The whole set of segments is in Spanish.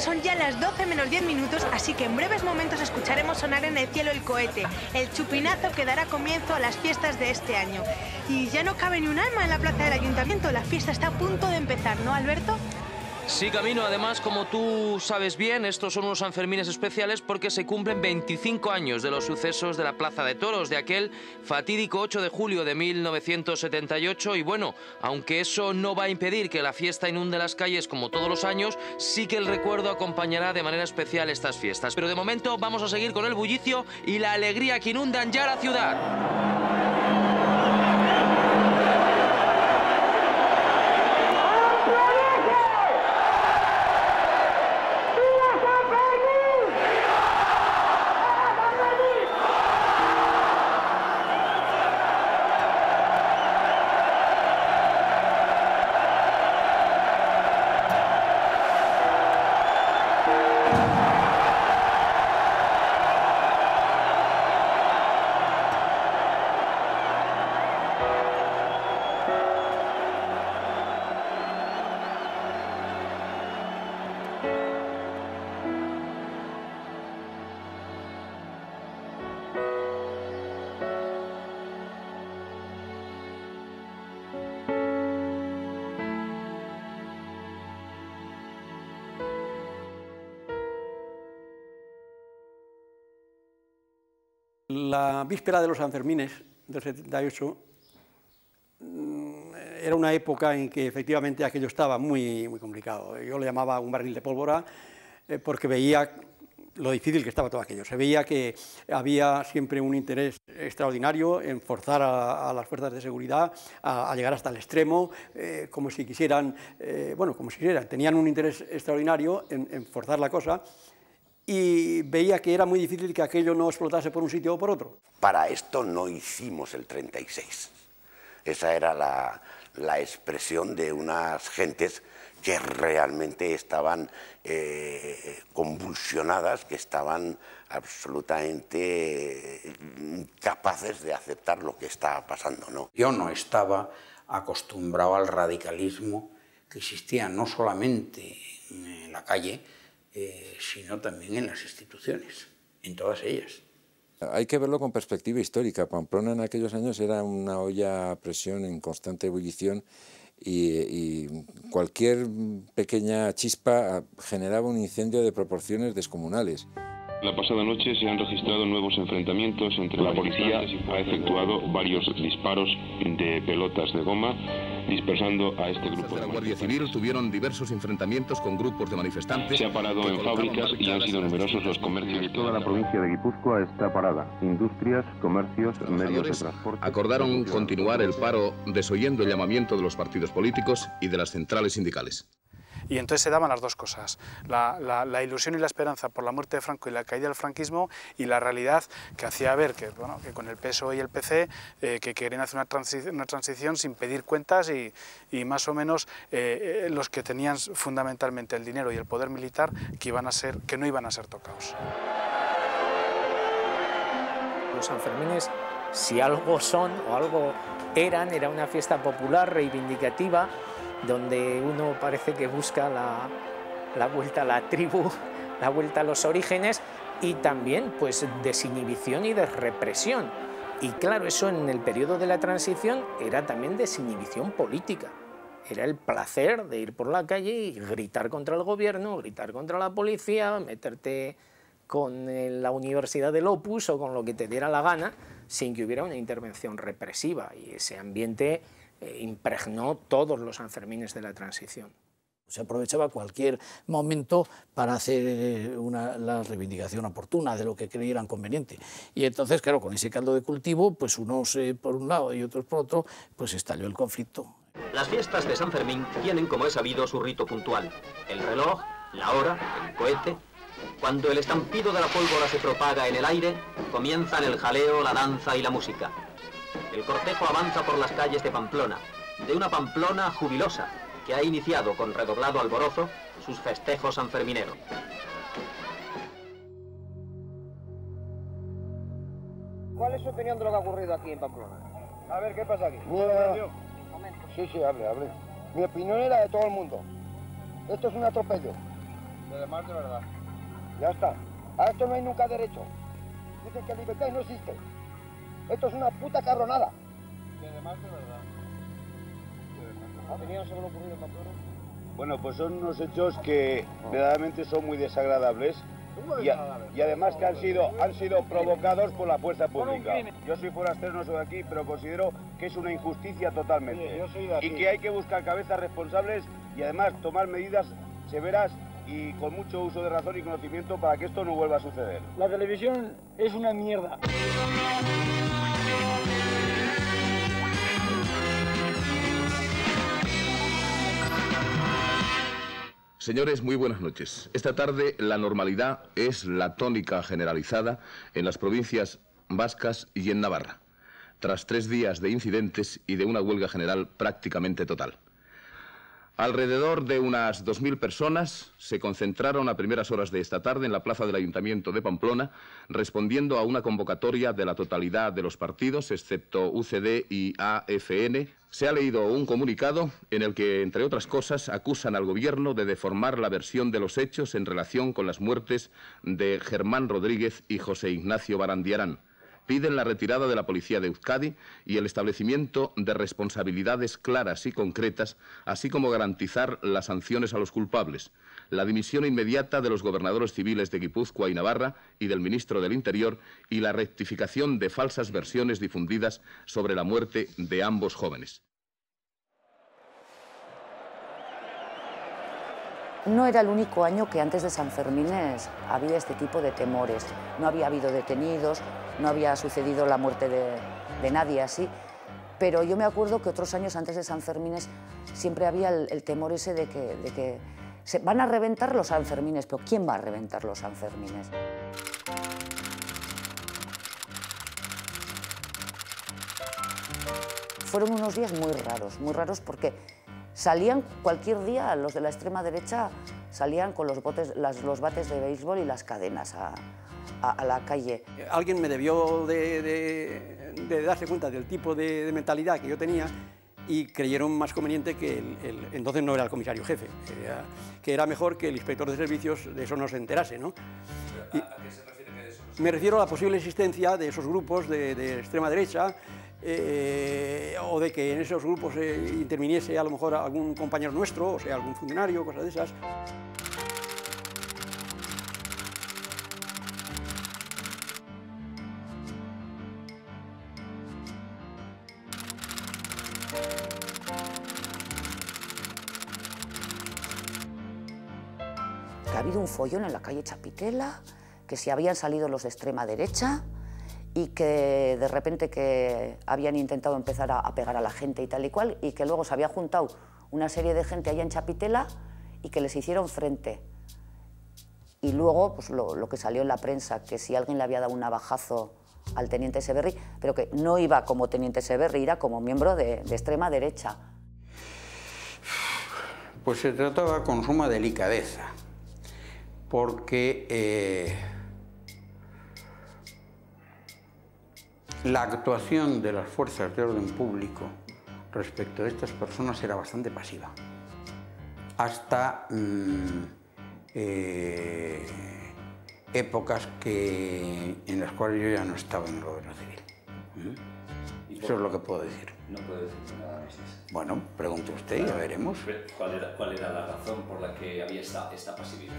Son ya las 12 menos 10 minutos, así que en breves momentos escucharemos sonar en el cielo el cohete, el chupinazo que dará comienzo a las fiestas de este año. Y ya no cabe ni un alma en la plaza del ayuntamiento, la fiesta está a punto de empezar, ¿no, Alberto? Sí, Camino, además, como tú sabes bien, estos son unos Sanfermines especiales porque se cumplen 25 años de los sucesos de la Plaza de Toros, de aquel fatídico 8 de julio de 1978. Y bueno, aunque eso no va a impedir que la fiesta inunde las calles como todos los años, sí que el recuerdo acompañará de manera especial estas fiestas. Pero de momento vamos a seguir con el bullicio y la alegría que inundan ya la ciudad. La víspera de los Sanfermines del 78 mm, era una época en que efectivamente aquello estaba muy, muy complicado. Yo le llamaba un barril de pólvora eh, porque veía lo difícil que estaba todo aquello. Se veía que había siempre un interés extraordinario en forzar a, las fuerzas de seguridad a, llegar hasta el extremo, eh, como si quisieran, eh, bueno, como si quisieran, tenían un interés extraordinario en forzar la cosa y veía que era muy difícil que aquello no explotase por un sitio o por otro. Para esto no hicimos el 36. Esa era la, la expresión de unas gentes que realmente estaban eh, convulsionadas, que estaban absolutamente incapaces de aceptar lo que estaba pasando. ¿no? Yo no estaba acostumbrado al radicalismo que existía no solamente en la calle, eh, sino también en las instituciones, en todas ellas. Hay que verlo con perspectiva histórica. Pamplona en aquellos años era una olla a presión en constante ebullición y, y, cualquier pequeña chispa generaba un incendio de proporciones descomunales. La pasada noche se han registrado nuevos enfrentamientos entre la policía ha efectuado varios disparos de pelotas de goma dispersando a este grupo. De la Guardia Civil tuvieron diversos enfrentamientos con grupos de manifestantes. Se ha parado en fábricas y han sido numerosos los comercios. Toda la provincia de Guipúzcoa está parada. Industrias, comercios, medios de transporte. Acordaron continuar el paro desoyendo el llamamiento de los partidos políticos y de las centrales sindicales. Y entonces se daban las dos cosas, la, ilusión y la esperanza por la muerte de Franco y la caída del franquismo y la realidad que hacía ver que, bueno, que con el PSOE y el PC eh, que querían hacer una, transi una, transición sin pedir cuentas y, y más o menos eh, los que tenían fundamentalmente el dinero y el poder militar que, iban a ser, que no iban a ser tocados. Los Sanfermines, si algo son o algo eran, era una fiesta popular, reivindicativa, donde uno parece que busca la, la, vuelta a la tribu, la vuelta a los orígenes y también pues desinhibición y desrepresión. Y claro, eso en el periodo de la transición era también desinhibición política. Era el placer de ir por la calle y gritar contra el gobierno, gritar contra la policía, meterte con la Universidad del Opus o con lo que te diera la gana, sin que hubiera una intervención represiva. Y ese ambiente eh, impregnó todos los Sanfermines de la transición. Se aprovechaba cualquier momento para hacer una, la reivindicación oportuna de lo que creyeran conveniente. Y entonces, claro, con ese caldo de cultivo, pues unos eh, por un lado y otros por otro, pues estalló el conflicto. Las fiestas de San Fermín tienen, como es sabido, su rito puntual. El reloj, la hora, el cohete. Cuando el estampido de la pólvora se propaga en el aire, comienzan el jaleo, la danza y la música. El cortejo avanza por las calles de Pamplona, de una Pamplona jubilosa, que ha iniciado con redoblado alborozo sus festejos sanfermineros. ¿Cuál es su opinión de lo que ha ocurrido aquí en Pamplona? A ver, ¿qué pasa aquí? Mira, sí, sí, hable, hable. Mi opinión es la de todo el mundo. Esto es un atropello. Y además de verdad. Ya está. A esto no hay nunca derecho. Dicen que libertad no existe. Esto es una puta cabronada. Y además de verdad. ¿Tenían sobre lo ocurrido en Pamplona? Bueno, pues son unos hechos que verdaderamente son muy desagradables y, a- y además que han sido, han sido provocados por la fuerza pública. Yo soy forastero, no soy de aquí, pero considero que es una injusticia totalmente. Y que hay que buscar cabezas responsables y además tomar medidas severas y con mucho uso de razón y conocimiento para que esto no vuelva a suceder. La televisión es una mierda. Señores, muy buenas noches. Esta tarde la normalidad es la tónica generalizada en las provincias vascas y en Navarra, tras tres días de incidentes y de una huelga general prácticamente total. Alrededor de unas 2.000 personas se concentraron a primeras horas de esta tarde en la plaza del Ayuntamiento de Pamplona, respondiendo a una convocatoria de la totalidad de los partidos, excepto UCD y AFN. Se ha leído un comunicado en el que, entre otras cosas, acusan al Gobierno de deformar la versión de los hechos en relación con las muertes de Germán Rodríguez y José Ignacio Barandiarán piden la retirada de la policía de Euskadi y el establecimiento de responsabilidades claras y concretas, así como garantizar las sanciones a los culpables, la dimisión inmediata de los gobernadores civiles de Guipúzcoa y Navarra y del ministro del Interior y la rectificación de falsas versiones difundidas sobre la muerte de ambos jóvenes. No era el único año que antes de San Fermines había este tipo de temores. No había habido detenidos, no había sucedido la muerte de, nadie así. Pero yo me acuerdo que otros años antes de San Fermines siempre había el, temor ese de que, de que se van a reventar los Sanfermines, pero ¿quién va a reventar los Sanfermines? Fueron unos días muy raros, muy raros porque salían cualquier día, los de la extrema derecha salían con los, botes, las- los bates de béisbol y las cadenas a, a- a la calle. Alguien me debió de, de- de darse cuenta del tipo de, de mentalidad que yo tenía y creyeron más conveniente que el, el- entonces no era el comisario jefe, que era, que era mejor que el inspector de servicios de eso no se enterase. ¿no? Y- me refiero a la posible existencia de esos grupos de, de extrema derecha eh, o de que en esos grupos eh, interviniese a lo mejor algún compañero nuestro, o sea, algún funcionario, cosas de esas. Ha habido un follón en la calle Chapitela, que si habían salido los de extrema derecha y que de repente que habían intentado empezar a, a pegar a la gente y tal y cual, y que luego se había juntado una serie de gente allá en Chapitela y que les hicieron frente. Y luego, pues lo, lo que salió en la prensa, que si alguien le había dado un navajazo al teniente Severri, pero que no iba como teniente Severri, era como miembro de, de extrema derecha. Pues se trataba con suma delicadeza, porque eh, la actuación de las fuerzas de orden público respecto de estas personas era bastante pasiva, hasta mm, eh, épocas que, en las cuales yo ya no estaba en el gobierno civil. ¿Mm? Eso es lo que puedo decir. No puedo decir nada más. Bueno, pregunte usted y ya veremos. ¿Cuál era, cuál era la razón por la que había esta, esta pasividad?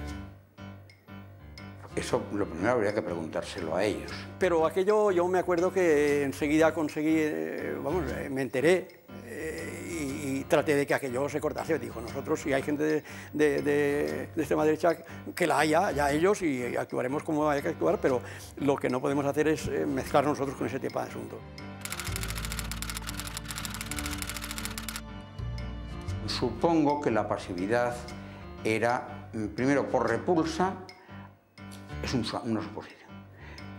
Eso lo primero habría que preguntárselo a ellos. Pero aquello yo me acuerdo que enseguida conseguí, eh, vamos, eh, me enteré eh, y, y traté de que aquello se cortase. Dijo, nosotros si hay gente de, de- de- de extrema derecha, que la haya, ya ellos, y actuaremos como haya que actuar, pero lo que no podemos hacer es mezclar nosotros con ese tipo de asuntos. Supongo que la pasividad era, mm, primero, por repulsa, es un una suposición,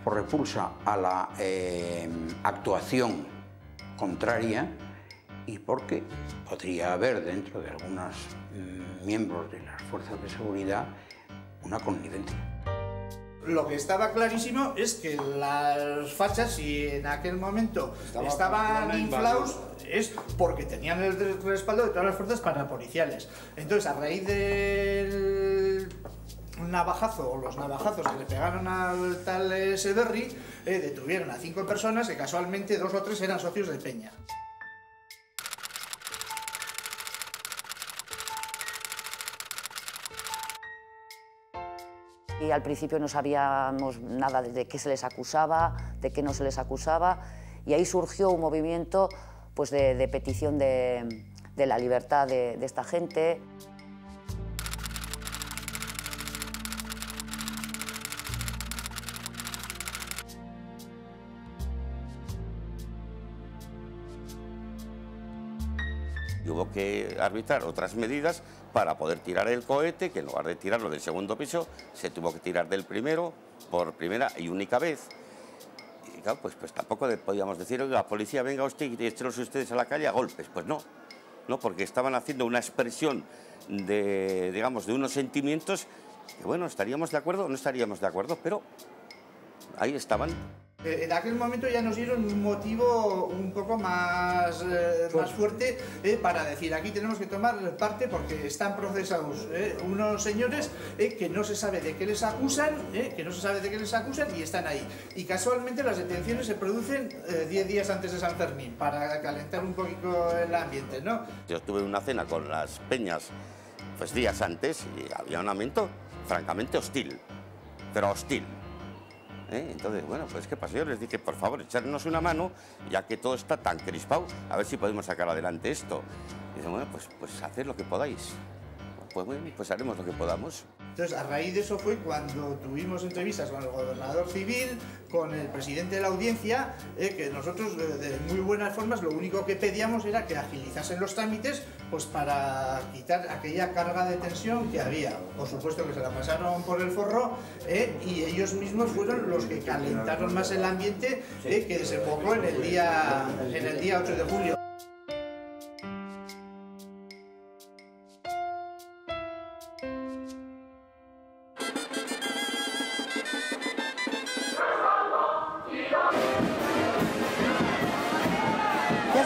por repulsa a la eh, actuación contraria y porque podría haber dentro de algunos mm, miembros de las fuerzas de seguridad una connivencia. Lo que estaba clarísimo es que las fachas, si en aquel momento Estaba estaban inflados, es porque tenían el respaldo de todas las fuerzas parapoliciales. Entonces, a raíz del navajazo o los navajazos que le pegaron al tal eh, Severri, eh, detuvieron a cinco personas que casualmente dos o tres eran socios de Peña. Y al principio no sabíamos nada de qué se les acusaba, de qué no se les acusaba, y ahí surgió un movimiento pues, de, petición de, la libertad de esta gente. Que arbitrar otras medidas para poder tirar el cohete, que en lugar de tirarlo del segundo piso, se tuvo que tirar del primero por primera y única vez. Y claro, pues, pues tampoco podíamos decir, oiga, policía, venga usted y échelos ustedes a la calle a golpes. Pues no, no, porque estaban haciendo una expresión de, digamos, de unos sentimientos que, bueno, estaríamos de acuerdo o no estaríamos de acuerdo, pero ahí estaban. Eh, En aquel momento ya nos dieron un motivo un poco más, eh, más fuerte eh, para decir aquí tenemos que tomar parte porque están procesados eh, unos señores eh, que no se sabe de qué les acusan, eh, que no se sabe de qué les acusan y están ahí. Y casualmente las detenciones se producen 10 días antes de San Fermín para calentar un poquito el ambiente, ¿no? Yo tuve una cena con las peñas pues días antes y había un ambiente francamente hostil, pero hostil. ¿Eh? Entonces, bueno, pues ¿qué pasó? Yo les dije, por favor, echarnos una mano, ya que todo está tan crispado, a ver si podemos sacar adelante esto. Y dicen, bueno, pues, pues haced lo que podáis. Pues bueno, pues haremos lo que podamos. Entonces, a raíz de eso fue cuando tuvimos entrevistas con el gobernador civil, con el presidente de la audiencia, eh, que nosotros de, de muy buenas formas lo único que pedíamos era que agilizasen los trámites pues para quitar aquella carga de tensión que había. Por supuesto que se la pasaron por el forro eh, y ellos mismos fueron los que calentaron más el ambiente eh, que desembocó en el, día, en el día 8 de julio.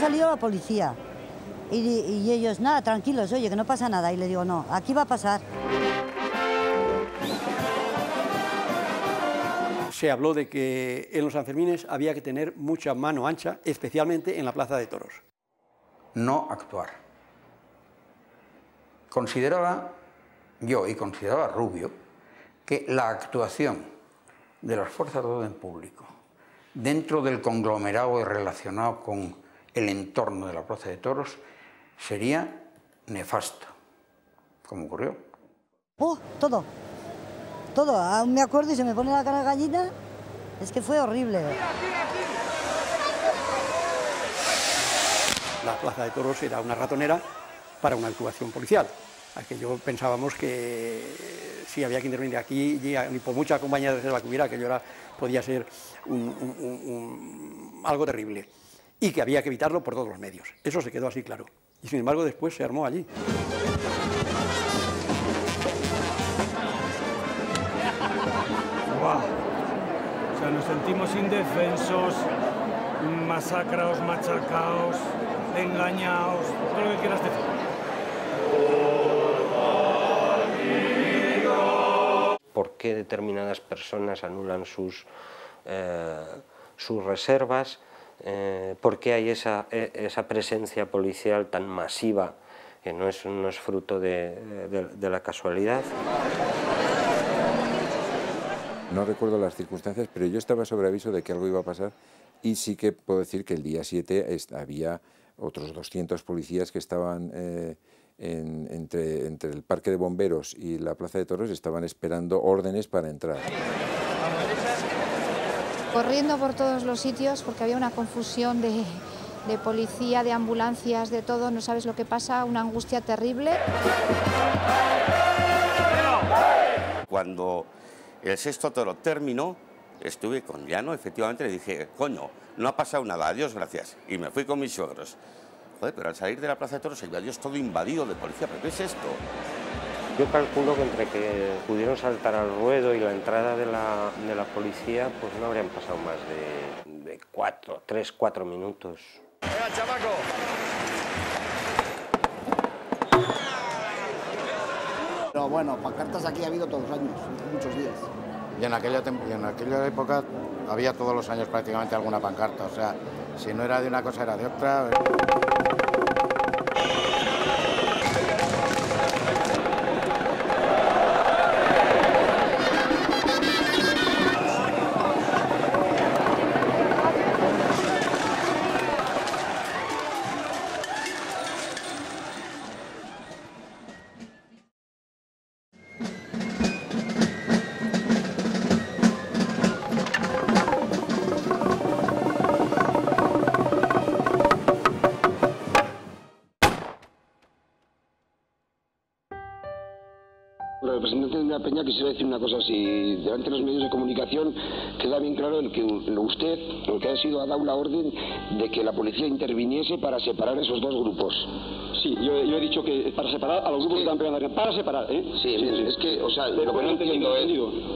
Salido la policía. Y, y ellos, nada, tranquilos, oye, que no pasa nada. Y le digo, no, aquí va a pasar. Se habló de que en los Sanfermines había que tener mucha mano ancha, especialmente en la Plaza de Toros. No actuar. Consideraba yo y consideraba Rubio que la actuación de las fuerzas de orden público dentro del conglomerado y relacionado con el entorno de la Plaza de Toros sería nefasta, como ocurrió. ¡Oh, todo! Todo. Aún me acuerdo y se me pone la cara de gallina. Es que fue horrible. La Plaza de Toros era una ratonera para una actuación policial. Aquello pensábamos que si había que intervenir aquí, ni por mucha compañía de reserva que hubiera, aquello era, podía ser un, un, un, algo terrible. Y que había que evitarlo por todos los medios. Eso se quedó así claro. Y sin embargo después se armó allí. ¡Guau! O sea, nos sentimos indefensos, masacrados, machacados, engañados, todo lo que quieras decir. ¿Por qué determinadas personas anulan sus, eh, sus reservas? Eh, ¿Por qué hay esa, esa, presencia policial tan masiva que no es, no es fruto de, de, la casualidad? No recuerdo las circunstancias, pero yo estaba sobre aviso de que algo iba a pasar y sí que puedo decir que el día 7 había otros 200 policías que estaban eh, en, entre, entre, el Parque de Bomberos y la Plaza de Toros, estaban esperando órdenes para entrar. Corriendo por todos los sitios porque había una confusión de, policía, de ambulancias, de todo, no sabes lo que pasa, una angustia terrible. Cuando el sexto toro terminó, estuve con Llano, efectivamente le dije, coño, no ha pasado nada, adiós, gracias. Y me fui con mis suegros. Joder, pero al salir de la Plaza de Toros el Dios todo invadido de policía, ¿pero qué es esto? Yo calculo que entre que pudieron saltar al ruedo y la entrada de la, de la policía, pues no habrían pasado más de, de cuatro, tres, cuatro minutos. Venga, chamaco. pero bueno, pancartas aquí ha habido todos los años, muchos días. Y en aquella, y en aquella época había todos los años prácticamente alguna pancarta, o sea, si no era de una cosa era de otra. Ha dado la orden de que la policía interviniese para separar esos dos grupos. Sí, yo, he dicho que para separar a los grupos que están pegando, para separar, ¿eh? Sí, es que, o sea, lo que no entiendo es,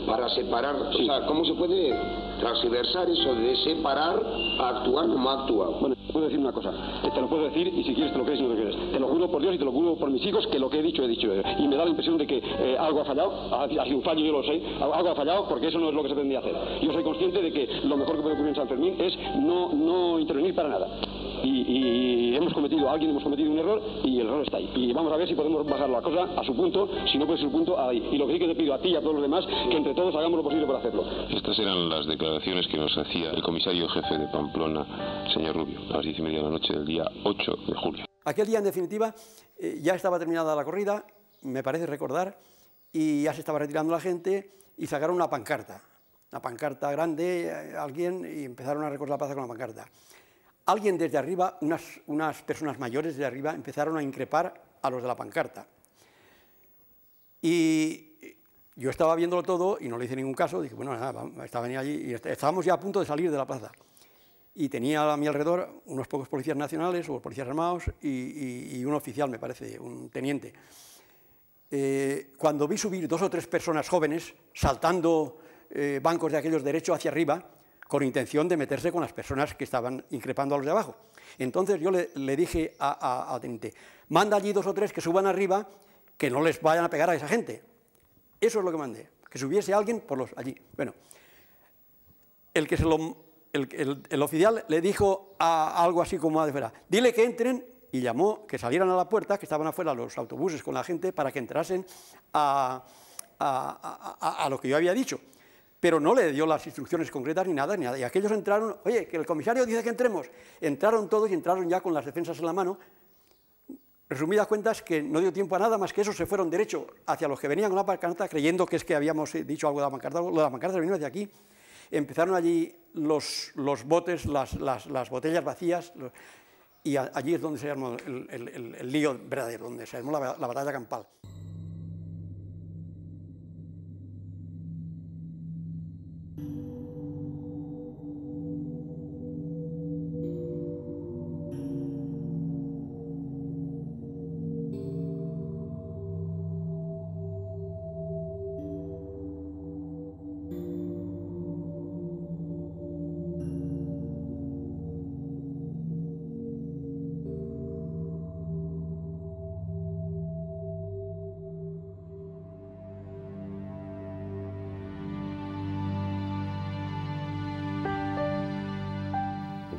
para separar, o sea, ¿cómo se puede transversar eso de separar a actuar como ha actuado? Bueno, decir una cosa, te lo puedo decir y si quieres te lo crees y no te crees. Te lo juro por Dios y te lo juro por mis hijos que lo que he dicho he dicho. Y me da la impresión de que eh, algo ha fallado, ha, sido un fallo, yo lo sé, algo ha fallado porque eso no es lo que se pretendía hacer. Yo soy consciente de que lo mejor que puede ocurrir en San Fermín es no, no intervenir para nada. Y, hemos cometido, alguien hemos cometido un error y el error está ahí. Y vamos a ver si podemos bajar la cosa a su punto, si no puede ser su punto, ahí. Y lo que sí que te pido a ti y a todos los demás, que entre todos hagamos lo posible por hacerlo. Estas eran las declaraciones que nos hacía el comisario jefe de Pamplona, señor Rubio, a las diez y media de la noche del día 8 de julio. Aquel día, en definitiva, eh, ya estaba terminada la corrida, me parece recordar, y ya se estaba retirando la gente y sacaron una pancarta, una pancarta grande, eh, alguien, y empezaron a recorrer la plaza con la pancarta. Alguien desde arriba, unas, personas mayores de arriba, empezaron a increpar a los de la pancarta. Y yo estaba viéndolo todo y no le hice ningún caso, dije, bueno, nada, estaba allí y estábamos ya a punto de salir de la plaza. Y tenía a mi alrededor unos pocos policías nacionales o policías armados y, un oficial, me parece, un teniente. Eh, cuando vi subir dos o tres personas jóvenes saltando eh, bancos de aquellos derechos hacia arriba, con intención de meterse con las personas que estaban increpando a los de abajo. Entonces yo le, dije al teniente, manda allí dos o tres que suban arriba, que no les vayan a pegar a esa gente. Eso es lo que mandé, que subiese alguien por los allí. Bueno, el, que se lo, el, oficial le dijo a, algo así como a de dile que entren y llamó que salieran a la puerta, que estaban afuera los autobuses con la gente, para que entrasen a, a lo que yo había dicho pero no le dio las instrucciones concretas ni nada, ni nada. Y aquellos entraron, oye, que el comisario dice que entremos. Entraron todos y entraron ya con las defensas en la mano. Resumidas cuentas, que no dio tiempo a nada más que eso, se fueron derecho hacia los que venían con la pancarta, creyendo que es que habíamos dicho algo de la pancarta. Lo de la pancarta vino hacia aquí. Empezaron allí los, los botes, las, las, las, botellas vacías, y allí es donde se armó el, el, lío verdadero, donde se armó la batalla campal.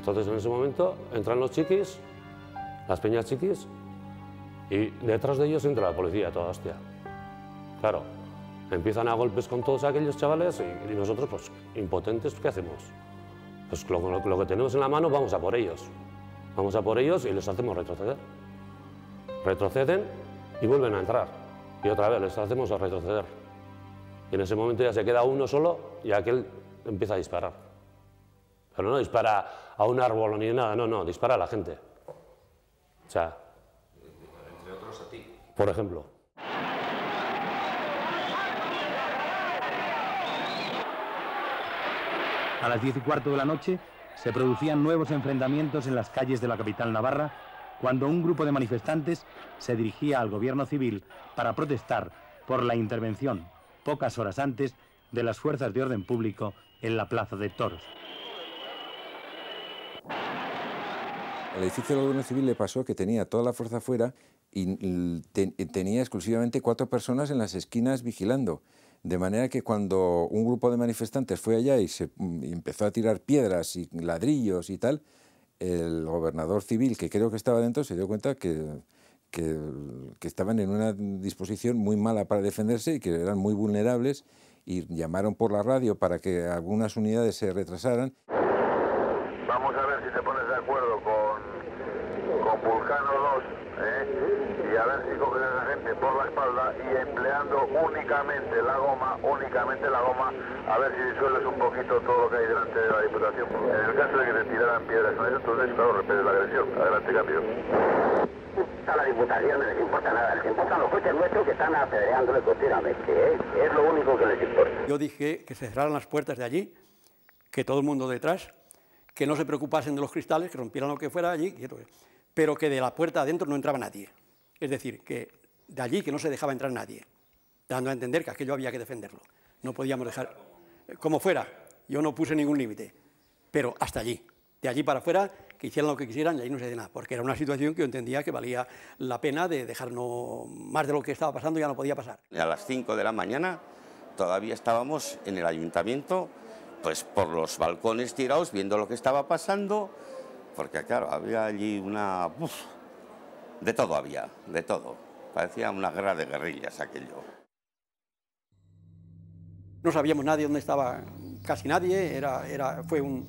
Entonces en ese momento entran los chiquis, las peñas chiquis, y detrás de ellos entra la policía, toda hostia. Claro, empiezan a golpes con todos aquellos chavales y, nosotros, pues, impotentes, ¿qué hacemos? Pues lo, lo, que tenemos en la mano, vamos a por ellos. Vamos a por ellos y les hacemos retroceder. Retroceden y vuelven a entrar. Y otra vez les hacemos retroceder. Y en ese momento ya se queda uno solo y aquel empieza a disparar. Pero no dispara a un árbol ni nada, no, no, dispara a la gente. O sea... Entre otros a ti. Por ejemplo. A las diez y cuarto de la noche se producían nuevos enfrentamientos en las calles de la capital navarra cuando un grupo de manifestantes se dirigía al gobierno civil para protestar por la intervención, pocas horas antes, de las fuerzas de orden público en la Plaza de Toros. El edificio de la Guardia Civil le pasó que tenía toda la fuerza fuera y tenía exclusivamente cuatro personas en las esquinas vigilando. De manera que cuando un grupo de manifestantes fue allá y, se, y empezó a tirar piedras y ladrillos y tal, el gobernador civil, que creo que estaba dentro, se dio cuenta que, que, estaban en una disposición muy mala para defenderse y que eran muy vulnerables y llamaron por la radio para que algunas unidades se retrasaran. Vamos a ver si te pones de acuerdo con Vulcano 2 ¿eh? y a ver si coges a esa gente por la espalda y empleando únicamente la goma, únicamente la goma, a ver si disuelves un poquito todo lo que hay delante de la Diputación. En el caso de que te tiraran piedras con eso, entonces claro, repetes la agresión. Adelante, cambio. A la Diputación no les importa nada, les importan los coches nuestros que están apedreándole continuamente, ¿eh? es lo único que les importa. Yo dije que se cerraran las puertas de allí, que todo el mundo detrás, que no se preocupasen de los cristales, que rompieran lo que fuera allí, pero que de la puerta adentro no entraba nadie. Es decir, que de allí que no se dejaba entrar nadie, dando a entender que aquello había que defenderlo. No podíamos dejar, como fuera, yo no puse ningún límite, pero hasta allí. De allí para afuera, que hicieran lo que quisieran y ahí no se de nada, porque era una situación que yo entendía que valía la pena de dejarnos más de lo que estaba pasando, ya no podía pasar. A las 5 de la mañana todavía estábamos en el ayuntamiento, pues por los balcones tirados, viendo lo que estaba pasando, porque claro, había allí una... Uf, de todo había, de todo. Parecía una guerra de guerrillas aquello. No sabíamos nadie dónde estaba casi nadie, era, era, fue un,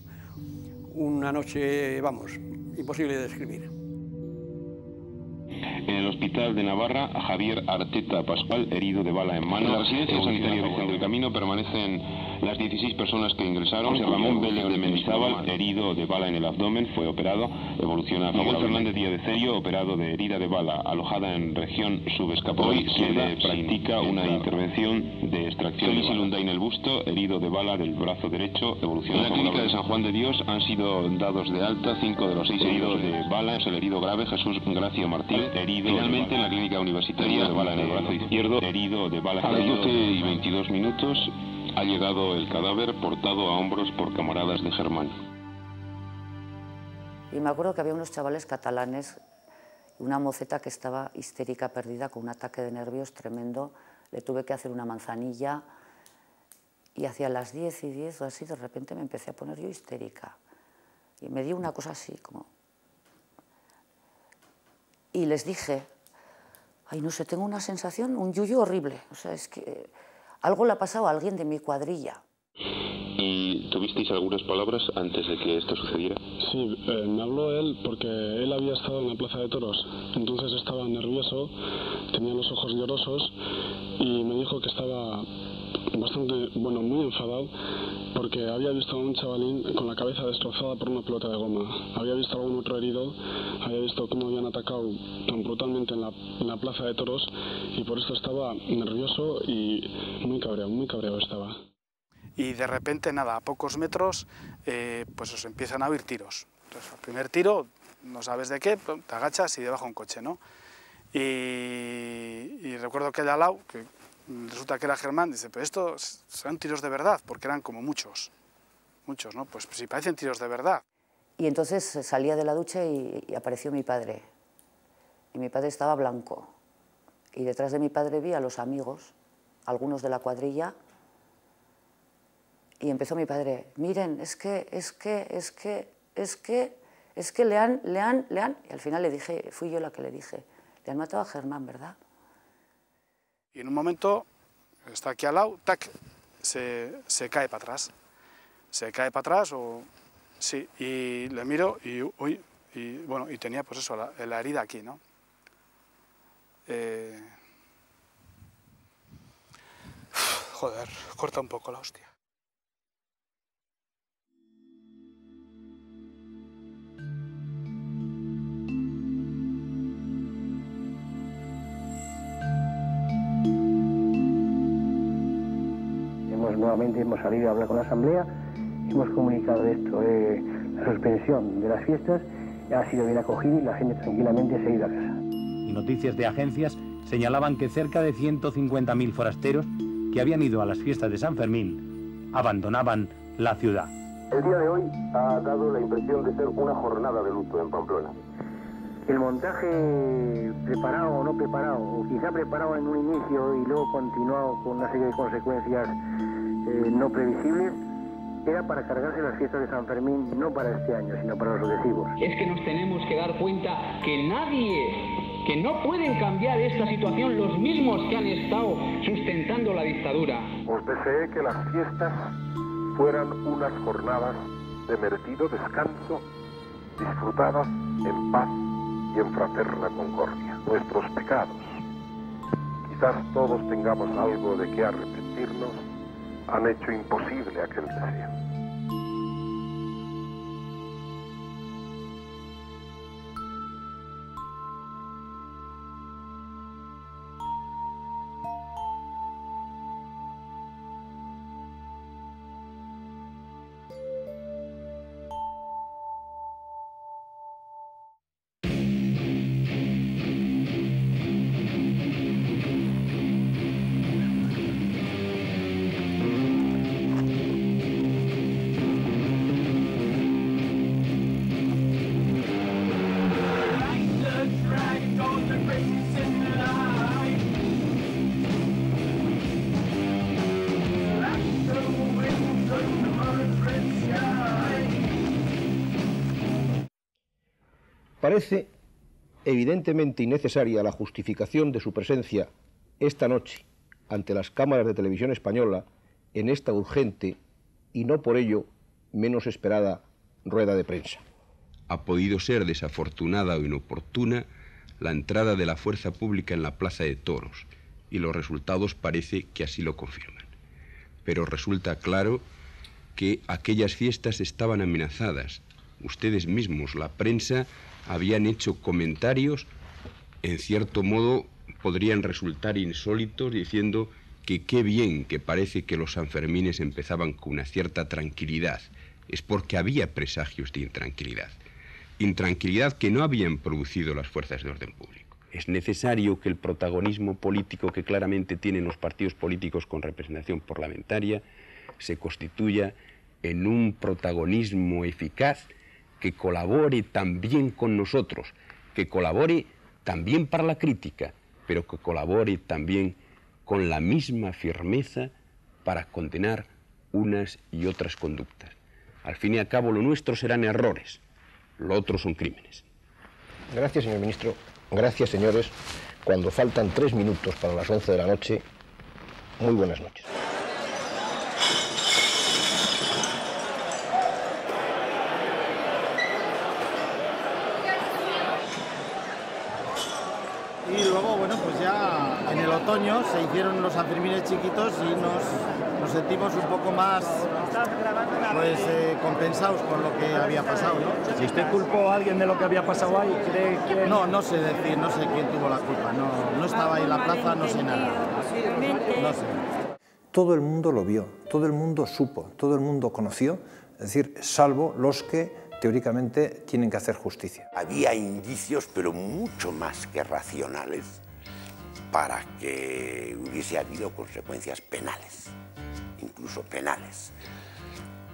una noche, vamos, imposible de describir. En el hospital de Navarra, Javier Arteta Pascual, herido de bala en mano. En la residencia sanitaria Virgen del Camino permanecen las 16 personas que ingresaron. José Ramón Vélez de Mendizábal, herido de bala en el abdomen, fue operado, evoluciona Miguel Fernández Díaz de Cerio, operado de herida de bala, alojada en región subescapular. Hoy se le practica una intervención de extracción. Félix Ilunda en el busto, herido de bala del brazo derecho, evoluciona En la clínica de San Juan de Dios han sido dados de alta cinco de los seis heridos de bala. Es el herido grave Jesús Gracio Martín, herido Finalmente en la clínica universitaria de bala en el brazo izquierdo, herido de bala. A las 12 y 22 minutos ha llegado el cadáver portado a hombros por camaradas de Germán. Y me acuerdo que había unos chavales catalanes, una moceta que estaba histérica, perdida, con un ataque de nervios tremendo. Le tuve que hacer una manzanilla y hacia las 10 y 10 o así, de repente me empecé a poner yo histérica. Y me dio una cosa así, como... Y les dije, ay, no sé, tengo una sensación, un yuyo horrible. O sea, es que algo le ha pasado a alguien de mi cuadrilla. ¿Y tuvisteis algunas palabras antes de que esto sucediera? Sí, eh, me habló él porque él había estado en la plaza de toros, entonces estaba nervioso, tenía los ojos llorosos y me dijo que estaba bastante, bueno, muy enfadado porque había visto a un chavalín con la cabeza destrozada por una pelota de goma. Había visto a algún otro herido, había visto cómo habían atacado tan brutalmente en la, en la plaza de toros y por eso estaba nervioso y muy cabreado, muy cabreado estaba y de repente, nada, a pocos metros, eh, pues os empiezan a oír tiros. Entonces, el primer tiro, no sabes de qué, te agachas y debajo un coche, ¿no? Y, y recuerdo que de al lado, que resulta que era Germán, dice, pero estos son tiros de verdad, porque eran como muchos, muchos, ¿no? Pues si parecen tiros de verdad. Y entonces salía de la ducha y, y apareció mi padre. Y mi padre estaba blanco. Y detrás de mi padre vi a los amigos, algunos de la cuadrilla, y empezó mi padre, miren, es que, es que, es que, es que, es que le han, le han, le han... Y al final le dije, fui yo la que le dije, le han matado a Germán, ¿verdad? Y en un momento, está aquí al lado, tac, se, se cae para atrás. Se cae para atrás, o... Sí, y le miro y, uy, y bueno, y tenía pues eso, la, herida aquí, ¿no? Eh... Joder, corta un poco la hostia. Nuevamente hemos salido a hablar con la Asamblea, hemos comunicado esto, eh, la suspensión de las fiestas, ha sido bien acogido y la gente tranquilamente se ha ido a casa. Y noticias de agencias señalaban que cerca de 150.000 forasteros que habían ido a las fiestas de San Fermín abandonaban la ciudad. El día de hoy ha dado la impresión de ser una jornada de luto en Pamplona. El montaje preparado o no preparado, o quizá preparado en un inicio y luego continuado con una serie de consecuencias eh, no previsibles, era para cargarse las fiestas de San Fermín no para este año, sino para los sucesivos. Es que nos tenemos que dar cuenta que nadie, que no pueden cambiar esta situación los mismos que han estado sustentando la dictadura. Os deseé que las fiestas fueran unas jornadas de merecido descanso, disfrutadas en paz y en fraterna concordia. Nuestros pecados, quizás todos tengamos algo de qué arrepentirnos, han hecho imposible aquel deseo. Parece evidentemente innecesaria la justificación de su presencia esta noche ante las cámaras de televisión española en esta urgente y no por ello menos esperada rueda de prensa. Ha podido ser desafortunada o inoportuna la entrada de la fuerza pública en la Plaza de Toros y los resultados parece que así lo confirman. Pero resulta claro que aquellas fiestas estaban amenazadas. Ustedes mismos, la prensa, habían hecho comentarios, en cierto modo podrían resultar insólitos, diciendo que qué bien que parece que los Sanfermines empezaban con una cierta tranquilidad. Es porque había presagios de intranquilidad. Intranquilidad que no habían producido las fuerzas de orden público. Es necesario que el protagonismo político que claramente tienen los partidos políticos con representación parlamentaria se constituya en un protagonismo eficaz que colabore también con nosotros, que colabore también para la crítica, pero que colabore también con la misma firmeza para condenar unas y otras conductas. Al fin y al cabo, lo nuestro serán errores, lo otro son crímenes. Gracias, señor ministro. Gracias, señores. Cuando faltan tres minutos para las once de la noche, muy buenas noches. y luego, bueno, pues ya en el otoño se hicieron los Sanfermines chiquitos y nos, nos sentimos un poco más pues, eh, compensados por lo que había pasado, ¿no? Si usted culpó a alguien de lo que había pasado ahí, ¿cree que...? No, no sé decir, no sé quién tuvo la culpa, no, no estaba ahí en la plaza, no sé nada. No sé. Todo el mundo lo vio, todo el mundo supo, todo el mundo conoció, es decir, salvo los que teóricamente tienen que hacer justicia. Había indicios, pero mucho más que racionales, para que hubiese habido consecuencias penales, incluso penales.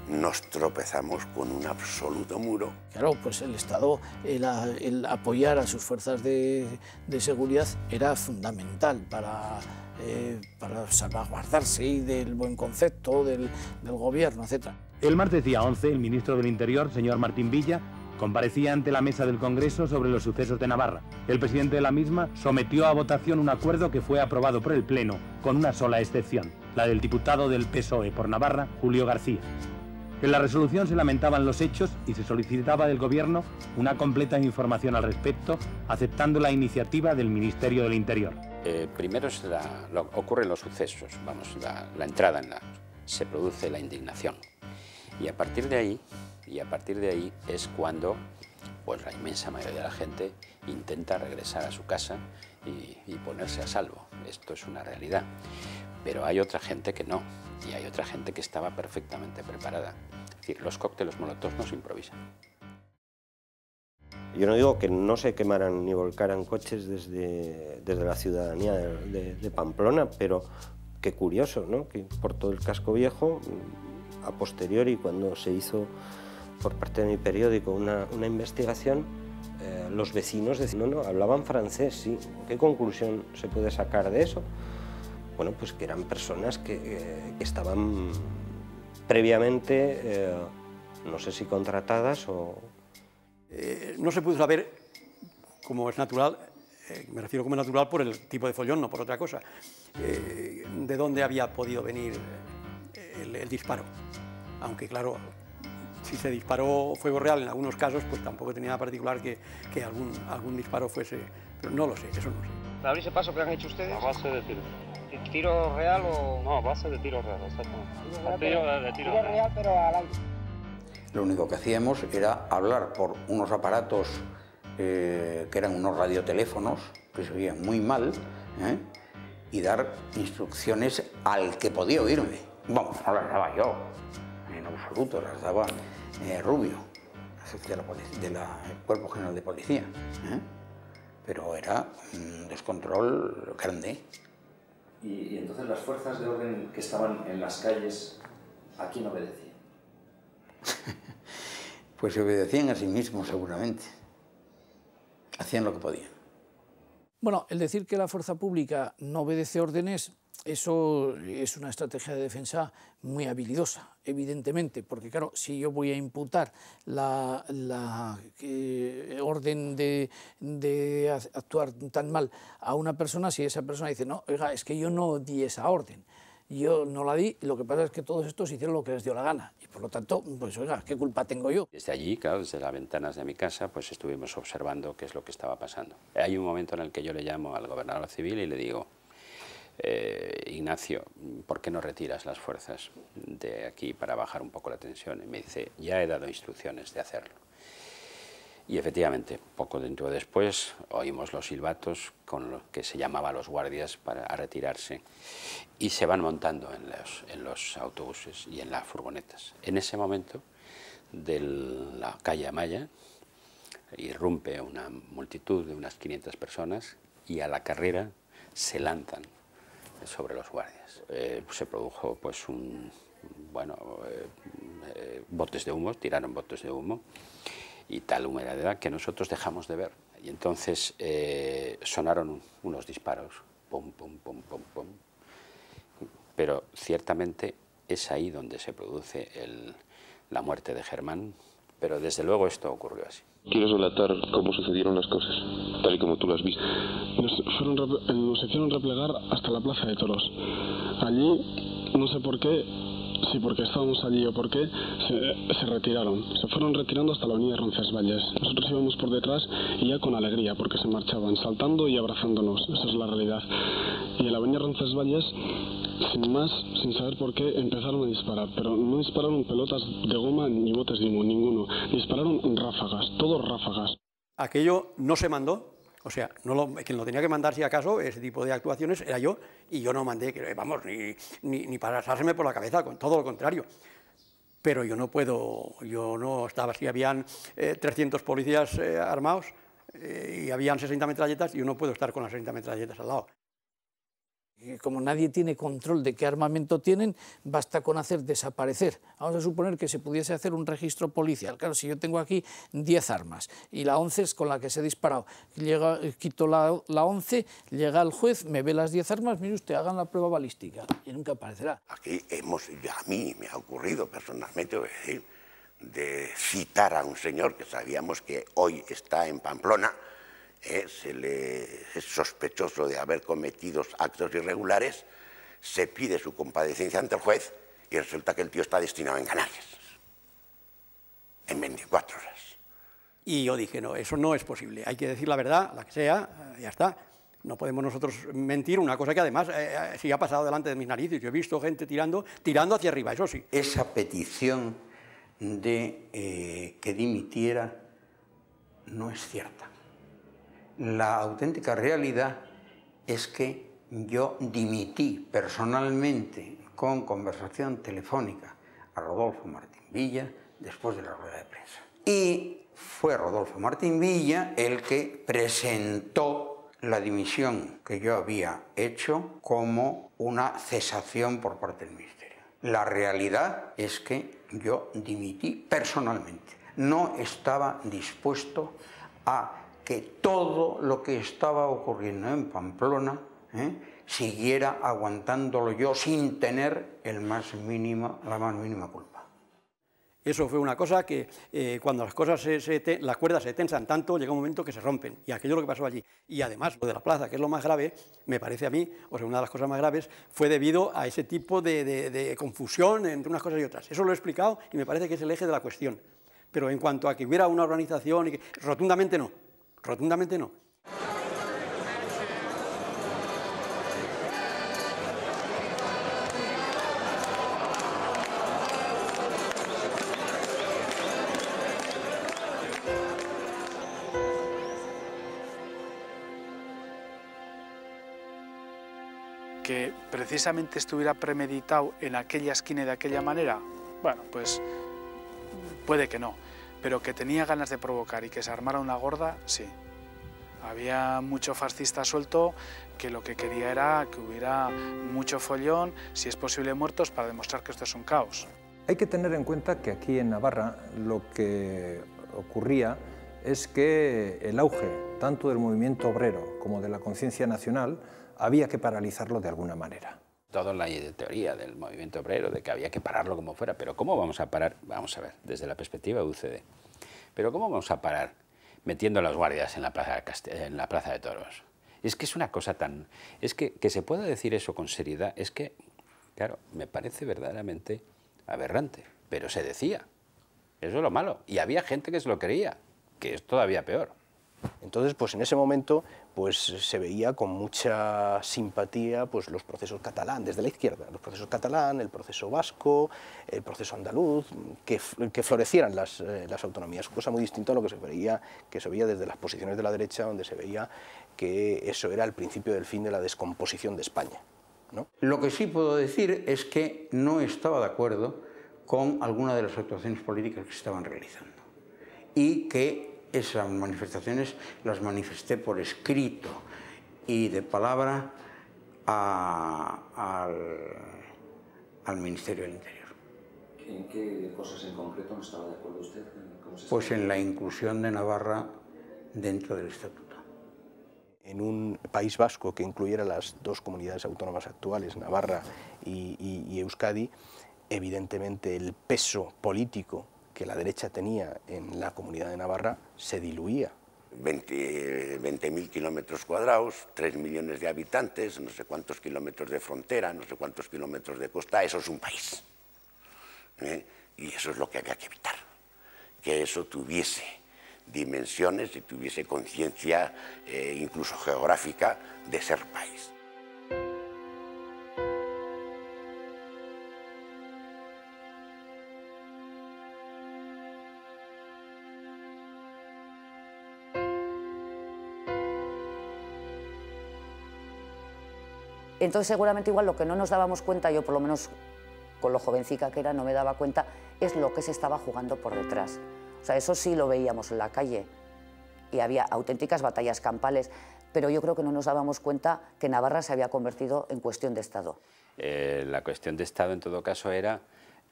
Nos tropezamos con un absoluto muro. Claro, pues el Estado, el, el apoyar a sus fuerzas de, de seguridad era fundamental para, eh, para salvaguardarse del buen concepto del, del gobierno, etc. El martes día 11, el ministro del Interior, señor Martín Villa, comparecía ante la mesa del Congreso sobre los sucesos de Navarra. El presidente de la misma sometió a votación un acuerdo que fue aprobado por el Pleno, con una sola excepción, la del diputado del PSOE por Navarra, Julio García. En la resolución se lamentaban los hechos y se solicitaba del Gobierno una completa información al respecto, aceptando la iniciativa del Ministerio del Interior. Eh, primero ocurren los sucesos, vamos, la, la entrada en la, se produce la indignación. Y a partir de ahí, y a partir de ahí es cuando pues la inmensa mayoría de la gente intenta regresar a su casa y, ponerse a salvo. Esto es una realidad. Pero hay otra gente que no, y hay otra gente que estaba perfectamente preparada. Es decir, los cócteles molotov no se improvisan. Yo no digo que no se quemaran ni volcaran coches desde, desde la ciudadanía de Pamplona, pero qué curioso, ¿no? Que por todo el casco viejo a posteriori, cuando se hizo por parte de mi periódico una, una investigación, eh, los vecinos decían, no, no, hablaban francés, sí. ¿Qué conclusión se puede sacar de eso? Bueno, pues que eran personas que, eh, que estaban previamente, eh, no sé si contratadas o... Eh, no se pudo saber, como es natural, eh, me refiero como natural por el tipo de follón, no por otra cosa, eh, de dónde había podido venir el, el disparo. Aunque claro, si se disparó fuego real en algunos casos, pues tampoco tenía nada particular que, que algún, algún disparo fuese... Pero no lo sé, eso no sé. ¿Abrir ese paso que han hecho ustedes? A base de tiro. ¿Tiro real o...? No, a base de tiro real, exactamente. Tiro real, Tiro de- tiro tiro real. real, pero al aire. Lo único que hacíamos era hablar por unos aparatos eh, que eran unos radioteléfonos que se oían muy mal ¿eh? y dar instrucciones al que podía oírme. Vamos, no las daba yo, en absoluto, las daba eh, Rubio, jefe de la del Cuerpo General de Policía. ¿eh? Pero era un descontrol grande. Y, y entonces las fuerzas de orden que estaban en las calles, ¿a quién obedecían? Pues se obedecían a sí mismos seguramente. Hacían lo que podían. Bueno, el decir que la fuerza pública no obedece órdenes, eso es una estrategia de defensa muy habilidosa, evidentemente, porque claro, si yo voy a imputar la, eh, orden de, de ac- actuar tan mal a una persona, si esa persona dice, no, oiga, es que yo no di esa orden, yo no la di, lo que pasa es que todos estos hicieron lo que les dio la gana, y por lo tanto, pues oiga, ¿qué culpa tengo yo? Desde allí, claro, desde las ventanas de mi casa, pues estuvimos observando qué es lo que estaba pasando. Hay un momento en el que yo le llamo al gobernador civil y le digo, eh, Ignacio, ¿por qué no retiras las fuerzas de aquí para bajar un poco la tensión? Y me dice, ya he dado instrucciones de hacerlo. Y efectivamente, poco dentro después oímos los silbatos con lo que se llamaba a los guardias para a retirarse y se van montando en los, en los autobuses y en las furgonetas. En ese momento, de la calle Amaya, irrumpe una multitud de unas 500 personas y a la carrera se lanzan sobre los guardias. Eh, se produjo pues un, bueno, eh, eh, botes de humo, tiraron botes de humo y tal humedad que nosotros dejamos de ver. Y entonces sonaron un- unos disparos, pum, pum, pum, pum, pum. Pero ciertamente es ahí donde se produce el- la muerte de Germán, pero desde luego esto ocurrió así. ¿Quieres relatar cómo sucedieron las cosas, tal y como tú las viste? Nos, fueron eh, nos hicieron replegar hasta la plaza de toros. Allí, no sé por qué, sí, porque estábamos allí o por qué, se, se retiraron. Se fueron retirando hasta la avenida Roncesvalles. Nosotros íbamos por detrás y ya con alegría, porque se marchaban, saltando y abrazándonos. Esa es la realidad. Y en la avenida Roncesvalles, sin más, sin saber por qué, empezaron a disparar. Pero no dispararon pelotas de goma ni botes de humo, ninguno. Dispararon ráfagas, todos ráfagas. Aquello no se mandó, o sea, quien lo tenía que mandar si acaso, ese tipo de actuaciones, era yo, y yo no mandé, vamos, ni, ni, ni pasárseme por la cabeza, con todo lo contrario. Pero yo no puedo, yo no estaba, si habían eh, 300 policías eh, armados eh, y habían 60 metralletas, yo no puedo estar con las 60 metralletas al lado. Como nadie tiene control de qué armamento tienen, basta con hacer desaparecer. Vamos a suponer que se pudiese hacer un registro policial. Claro, si yo tengo aquí 10 armas y la 11 es con la que se he disparado, llega, quito la, la 11, llega el juez, me ve las 10 armas, mire usted, hagan la prueba balística y nunca aparecerá. Aquí hemos, a mí me ha ocurrido personalmente, decir, de citar a un señor que sabíamos que hoy está en Pamplona, eh, se le es sospechoso de haber cometido actos irregulares, se pide su compadecencia ante el juez y resulta que el tío está destinado en Canarias, en 24 horas. Y yo dije, no, eso no es posible, hay que decir la verdad, la que sea, eh, ya está. No podemos nosotros mentir, una cosa que además eh, eh, sí ha pasado delante de mis narices. Yo he visto gente tirando, tirando hacia arriba, eso sí. Esa petición de eh, que dimitiera no es cierta. La auténtica realidad es que yo dimití personalmente con conversación telefónica a Rodolfo Martín Villa después de la rueda de prensa. Y fue Rodolfo Martín Villa el que presentó la dimisión que yo había hecho como una cesación por parte del Ministerio. La realidad es que yo dimití personalmente. No estaba dispuesto a que todo lo que estaba ocurriendo en Pamplona ¿eh? siguiera aguantándolo yo sin tener el más mínimo, la más mínima culpa. Eso fue una cosa que eh, cuando las cosas se, las cuerdas se tensan tanto, llega un momento que se rompen. Y aquello lo que pasó allí. Y además, lo de la plaza, que es lo más grave, me parece a mí, o sea, una de las cosas más graves, fue debido a ese tipo de, de confusión entre unas cosas y otras. Eso lo he explicado y me parece que es el eje de la cuestión. Pero en cuanto a que hubiera una organización, y que, rotundamente no, rotundamente no. que precisamente estuviera premeditado en aquella esquina de aquella manera, bueno, pues puede que no, pero que tenía ganas de provocar y que se armara una gorda, sí. Había mucho fascista suelto que lo que quería era que hubiera mucho follón, si es posible muertos, para demostrar que esto es un caos. Hay que tener en cuenta que aquí en Navarra lo que ocurría es que el auge tanto del movimiento obrero como de la conciencia nacional había que paralizarlo de alguna manera. Toda la teoría del movimiento obrero, de que había que pararlo como fuera, pero ¿cómo vamos a parar? Vamos a ver, desde la perspectiva UCD, pero ¿cómo vamos a parar metiendo las guardias en la plaza en la plaza de toros? Es que es una cosa tan... Es que, que se pueda decir eso con seriedad, es que, claro, me parece verdaderamente aberrante, pero se decía. Eso es lo malo. Y había gente que se lo creía, que es todavía peor. Entonces, pues en ese momento pues se veía con mucha simpatía pues los procesos catalán, desde la izquierda, los procesos catalán, el proceso vasco, el proceso andaluz, que, florecieran las, eh, autonomías, cosa muy distinta a lo que se veía, que se veía desde las posiciones de la derecha, donde se veía que eso era el principio del fin de la descomposición de España. ¿no? Lo que sí puedo decir es que no estaba de acuerdo con alguna de las actuaciones políticas que se estaban realizando y que esas manifestaciones las manifesté por escrito y de palabra al, Ministerio del Interior. ¿En qué cosas en concreto no estaba de acuerdo usted? pues en la inclusión de Navarra dentro del Estatuto. En un país vasco que incluyera las dos comunidades autónomas actuales, Navarra y Euskadi, evidentemente el peso político que la derecha tenía en la comunidad de Navarra se diluía. 20.000 20 kilómetros cuadrados, 3 millones de habitantes, no sé cuántos kilómetros de frontera, no sé cuántos kilómetros de costa, eso es un país. ¿eh? Y eso es lo que había que evitar, que eso tuviese dimensiones y tuviese conciencia eh, incluso geográfica de ser país. Entonces seguramente igual lo que no nos dábamos cuenta, yo por lo menos con lo jovencica que era no me daba cuenta, es lo que se estaba jugando por detrás. O sea, eso sí lo veíamos en la calle y había auténticas batallas campales, pero yo creo que no nos dábamos cuenta que Navarra se había convertido en cuestión de Estado. Eh, la cuestión de Estado en todo caso era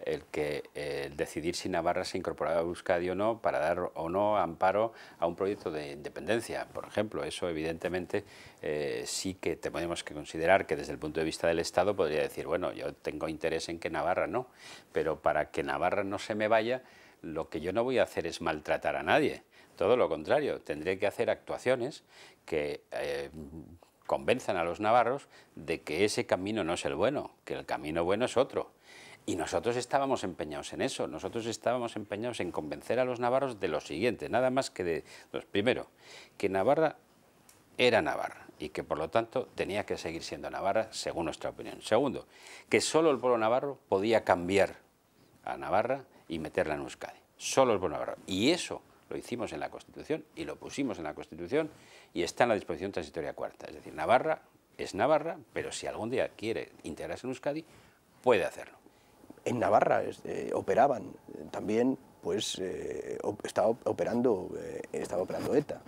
el que decidir si Navarra se incorporaba a Euskadi o no para dar o no amparo a un proyecto de independencia, por ejemplo. Eso evidentemente eh, sí que tenemos que considerar que desde el punto de vista del Estado podría decir, bueno, yo tengo interés en que Navarra no, pero para que Navarra no se me vaya, lo que yo no voy a hacer es maltratar a nadie. Todo lo contrario, tendré que hacer actuaciones que eh, convenzan a los navarros de que ese camino no es el bueno, que el camino bueno es otro y nosotros estábamos empeñados en eso, nosotros estábamos empeñados en convencer a los navarros de lo siguiente, nada más que de, pues, primero, que Navarra era Navarra y que por lo tanto tenía que seguir siendo Navarra según nuestra opinión. Segundo, que solo el pueblo navarro podía cambiar a Navarra y meterla en Euskadi, solo el pueblo navarro. Y eso lo hicimos en la Constitución y lo pusimos en la Constitución y está en la disposición transitoria cuarta. Es decir, Navarra es Navarra, pero si algún día quiere integrarse en Euskadi, puede hacerlo en Navarra operaban también, pues eh, estaba operando, eh, estaba operando ETA.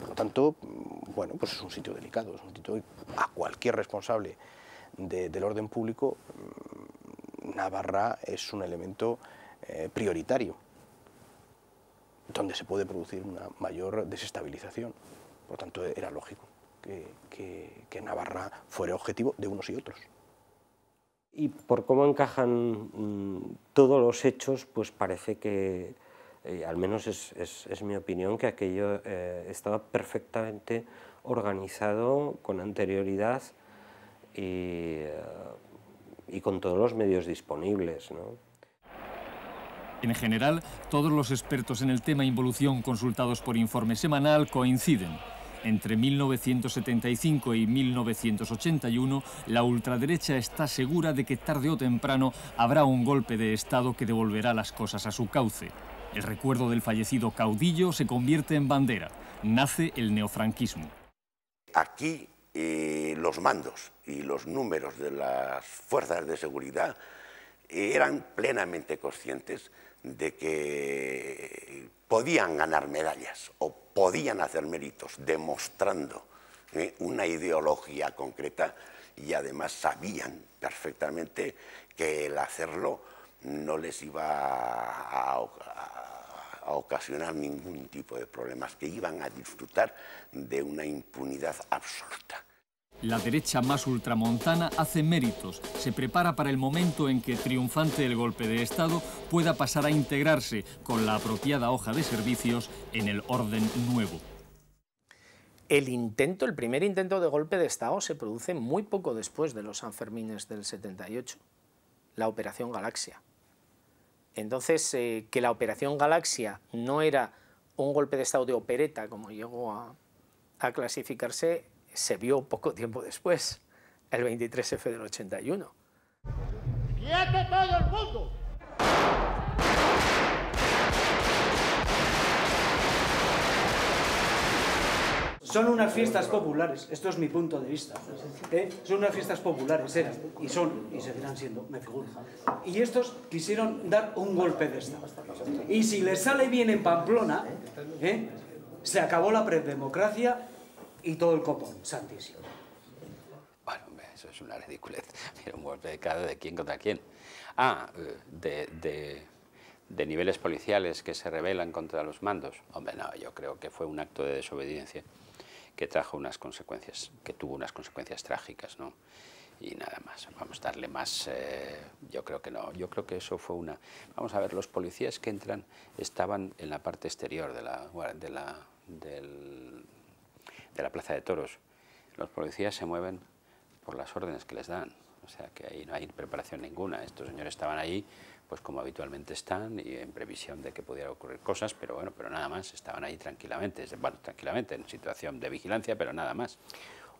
Por lo tanto, mm, bueno, pues es un sitio delicado, es un sitio a cualquier responsable del orden público mm, Navarra es un elemento eh, prioritario, donde se puede producir una mayor desestabilización. Por lo tanto, era lógico que, que Navarra fuera objetivo de unos y otros. Y por cómo encajan mm, todos los hechos, pues parece que, eh, al menos es, mi opinión, que aquello eh, estaba perfectamente organizado con anterioridad y, eh, con todos los medios disponibles. En general, todos los expertos en el tema involución consultados por informe semanal coinciden. Entre 1975 y 1981, la ultraderecha está segura de que tarde o temprano habrá un golpe de Estado que devolverá las cosas a su cauce. El recuerdo del fallecido caudillo se convierte en bandera. Nace el neofranquismo. Aquí eh, los mandos y los números de las fuerzas de seguridad eran plenamente conscientes de que podían ganar medallas o podían hacer méritos demostrando eh, una ideología concreta y además sabían perfectamente que el hacerlo no les iba a, a ocasionar ningún tipo de problemas, que iban a disfrutar de una impunidad absoluta. La derecha más ultramontana hace méritos, se prepara para el momento en que, triunfante el golpe de Estado, pueda pasar a integrarse con la apropiada hoja de servicios en el orden nuevo. El intento, el primer intento de golpe de Estado se produce muy poco después de los Sanfermines del 78, la Operación Galaxia. Entonces, eh, que la Operación Galaxia no era un golpe de Estado de opereta, como llegó a, a clasificarse, se vio poco tiempo después, el 23F del 81. ¡Quieto todo el mundo! Son unas fiestas populares, esto es mi punto de vista. ¿eh? Son unas fiestas populares, eran, y son, y seguirán siendo, me figuro. Y estos quisieron dar un golpe de Estado. Y si les sale bien en Pamplona, ¿eh? se acabó la predemocracia y todo el copón, santísimo. Bueno, eso es una ridiculez. Un golpe de cada de quién contra quién. Ah, de, de, de, niveles policiales que se rebelan contra los mandos. Hombre, no, yo creo que fue un acto de desobediencia que trajo unas consecuencias, que tuvo unas consecuencias trágicas, ¿no? Y nada más, vamos a darle más, eh, yo creo que no, yo creo que eso fue una... Vamos a ver, los policías que entran estaban en la parte exterior de la, de la, del, de la Plaza de Toros. Los policías se mueven por las órdenes que les dan, o sea que ahí no hay preparación ninguna. Estos señores estaban ahí, pues como habitualmente están, y en previsión de que pudieran ocurrir cosas, pero bueno, pero nada más, estaban ahí tranquilamente, tranquilamente, en situación de vigilancia, pero nada más.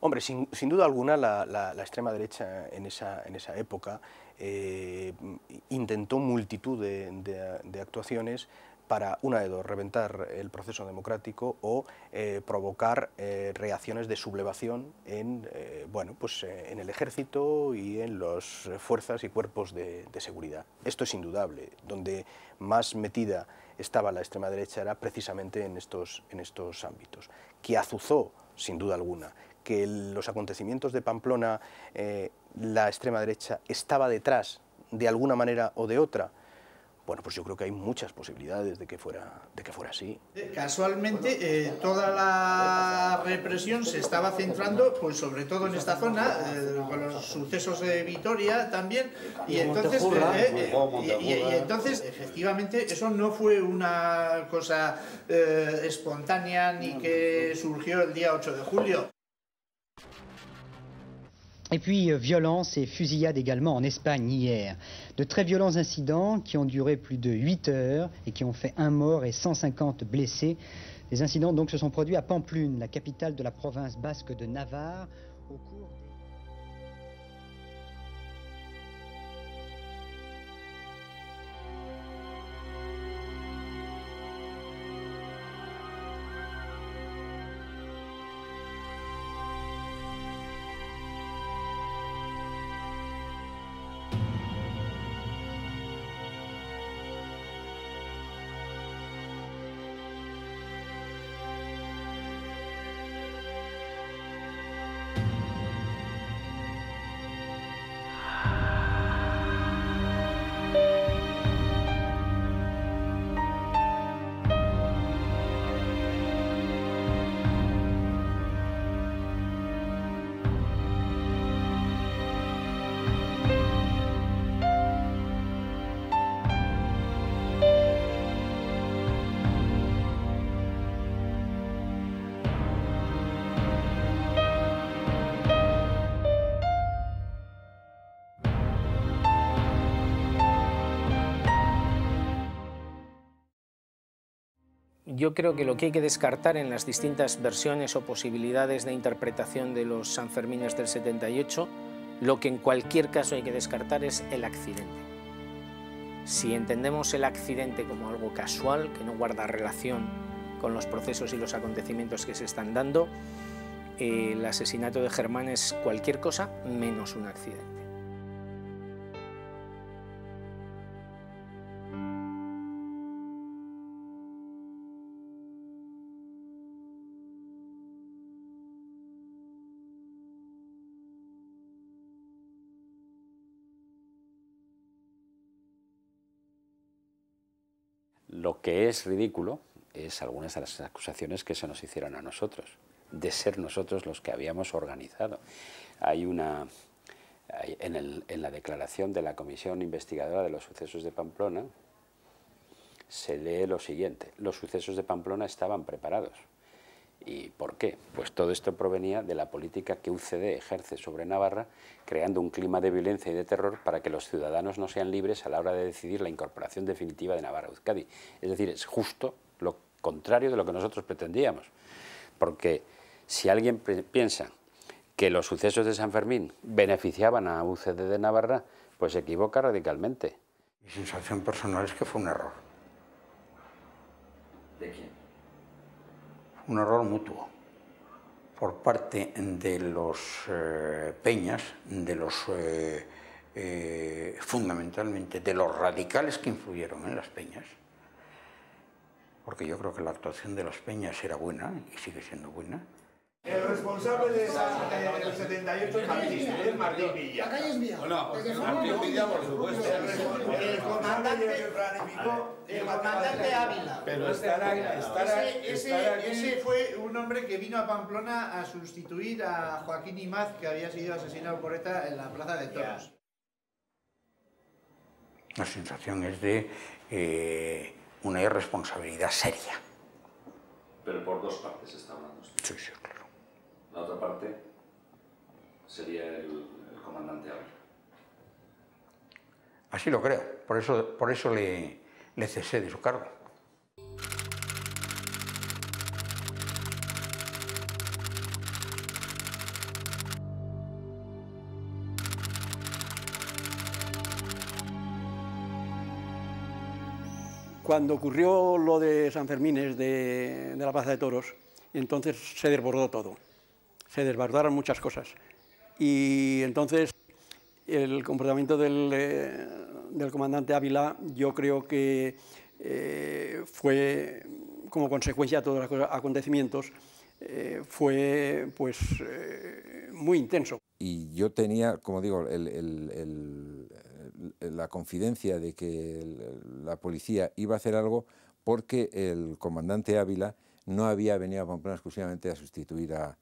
Hombre, sin, duda alguna la, extrema derecha en esa, en esa época eh, intentó multitud de actuaciones para, una de dos, reventar el proceso democrático o eh, provocar eh, reacciones de sublevación en, eh, bueno, pues, en el ejército y en las fuerzas y cuerpos de, seguridad. Esto es indudable. Donde más metida estaba la extrema derecha era precisamente en estos, en estos ámbitos, que azuzó, sin duda alguna, que los acontecimientos de Pamplona, la extrema derecha estaba detrás de alguna manera o de otra, bueno, pues yo creo que hay muchas posibilidades de que fuera, de que fuera así. Casualmente, eh, toda la represión se estaba centrando, pues sobre todo en esta zona, eh, con los sucesos de Vitoria también, y entonces, eh, y, entonces, efectivamente, eso no fue una cosa espontánea ni que surgió el día 8 de julio. Et puis, euh, violence et fusillade également en Espagne hier. De très violents incidents qui ont duré plus de 8 heures et qui ont fait un mort et 150 blessés. Les incidents donc se sont produits à Pamplune, la capitale de la province basque de Navarre, au cours yo creo que lo que hay que descartar en las distintas versiones o posibilidades de interpretación de los Sanfermines del 78, lo que en cualquier caso hay que descartar es el accidente. Si entendemos el accidente como algo casual, que no guarda relación con los procesos y los acontecimientos que se están dando, el asesinato de Germán es cualquier cosa menos un accidente. Es ridículo es algunas de las acusaciones que se nos hicieron a nosotros, de ser nosotros los que habíamos organizado. Hay una, en la declaración de la Comisión Investigadora de los Sucesos de Pamplona, se lee lo siguiente, los sucesos de Pamplona estaban preparados. ¿Y por qué? Pues todo esto provenía de la política que UCD ejerce sobre Navarra, creando un clima de violencia y de terror para que los ciudadanos no sean libres a la hora de decidir la incorporación definitiva de Navarra a Euskadi. Es decir, es justo lo contrario de lo que nosotros pretendíamos. Porque si alguien piensa que los sucesos de San Fermín beneficiaban a UCD de Navarra, pues se equivoca radicalmente. Mi sensación personal es que fue un error. ¿De quién? Un error mutuo por parte de los eh, peñas, de los eh, eh, fundamentalmente de los radicales que influyeron en las peñas, porque yo creo que la actuación de las peñas era buena y sigue siendo buena, el responsable de esa, del 78 es Martín, es Martín Villa. La calle es mía. No, Martín Villa, por supuesto. El comandante planificó el comandante Ávila. Pero estará, estará, ese fue un hombre que vino a Pamplona a sustituir a Joaquín Imaz, que había sido asesinado por ETA en la Plaza de Toros. La sensación es de eh, una irresponsabilidad seria. Pero por dos partes está hablando. Sí, sí, claro. La otra parte sería el, el comandante Ávila. Así lo creo, por eso, por eso le, le cesé de su cargo. Cuando ocurrió lo de San Fermines de, de la Plaza de Toros, entonces se desbordó todo, se desbordaron muchas cosas. Y entonces el comportamiento del, eh, comandante Ávila yo creo que eh, fue como consecuencia de todos los acontecimientos, eh, fue pues muy intenso. Y yo tenía, como digo, la confidencia de que la policía iba a hacer algo porque el comandante Ávila no había venido a Pamplona exclusivamente a sustituir a,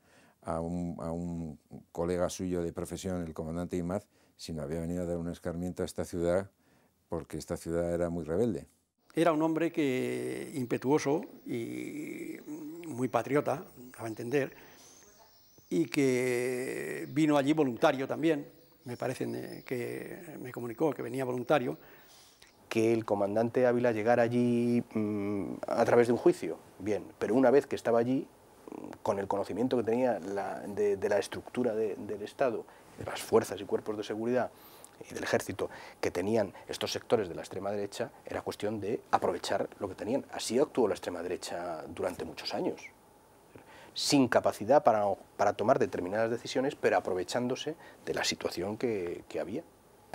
a, un, a, un, colega suyo de profesión, el comandante Imaz, sino había venido a dar un escarmiento a esta ciudad porque esta ciudad era muy rebelde. Era un hombre que impetuoso y muy patriota, a entender, y que vino allí voluntario también, me parece que me comunicó que venía voluntario. Que el comandante Ávila llegara allí mmm, a través de un juicio, bien, pero una vez que estaba allí, con el conocimiento que tenía de, la estructura de, del Estado, de las fuerzas y cuerpos de seguridad y del ejército que tenían estos sectores de la extrema derecha, era cuestión de aprovechar lo que tenían. Así actuó la extrema derecha durante muchos años, sin capacidad para, para tomar determinadas decisiones, pero aprovechándose de la situación que había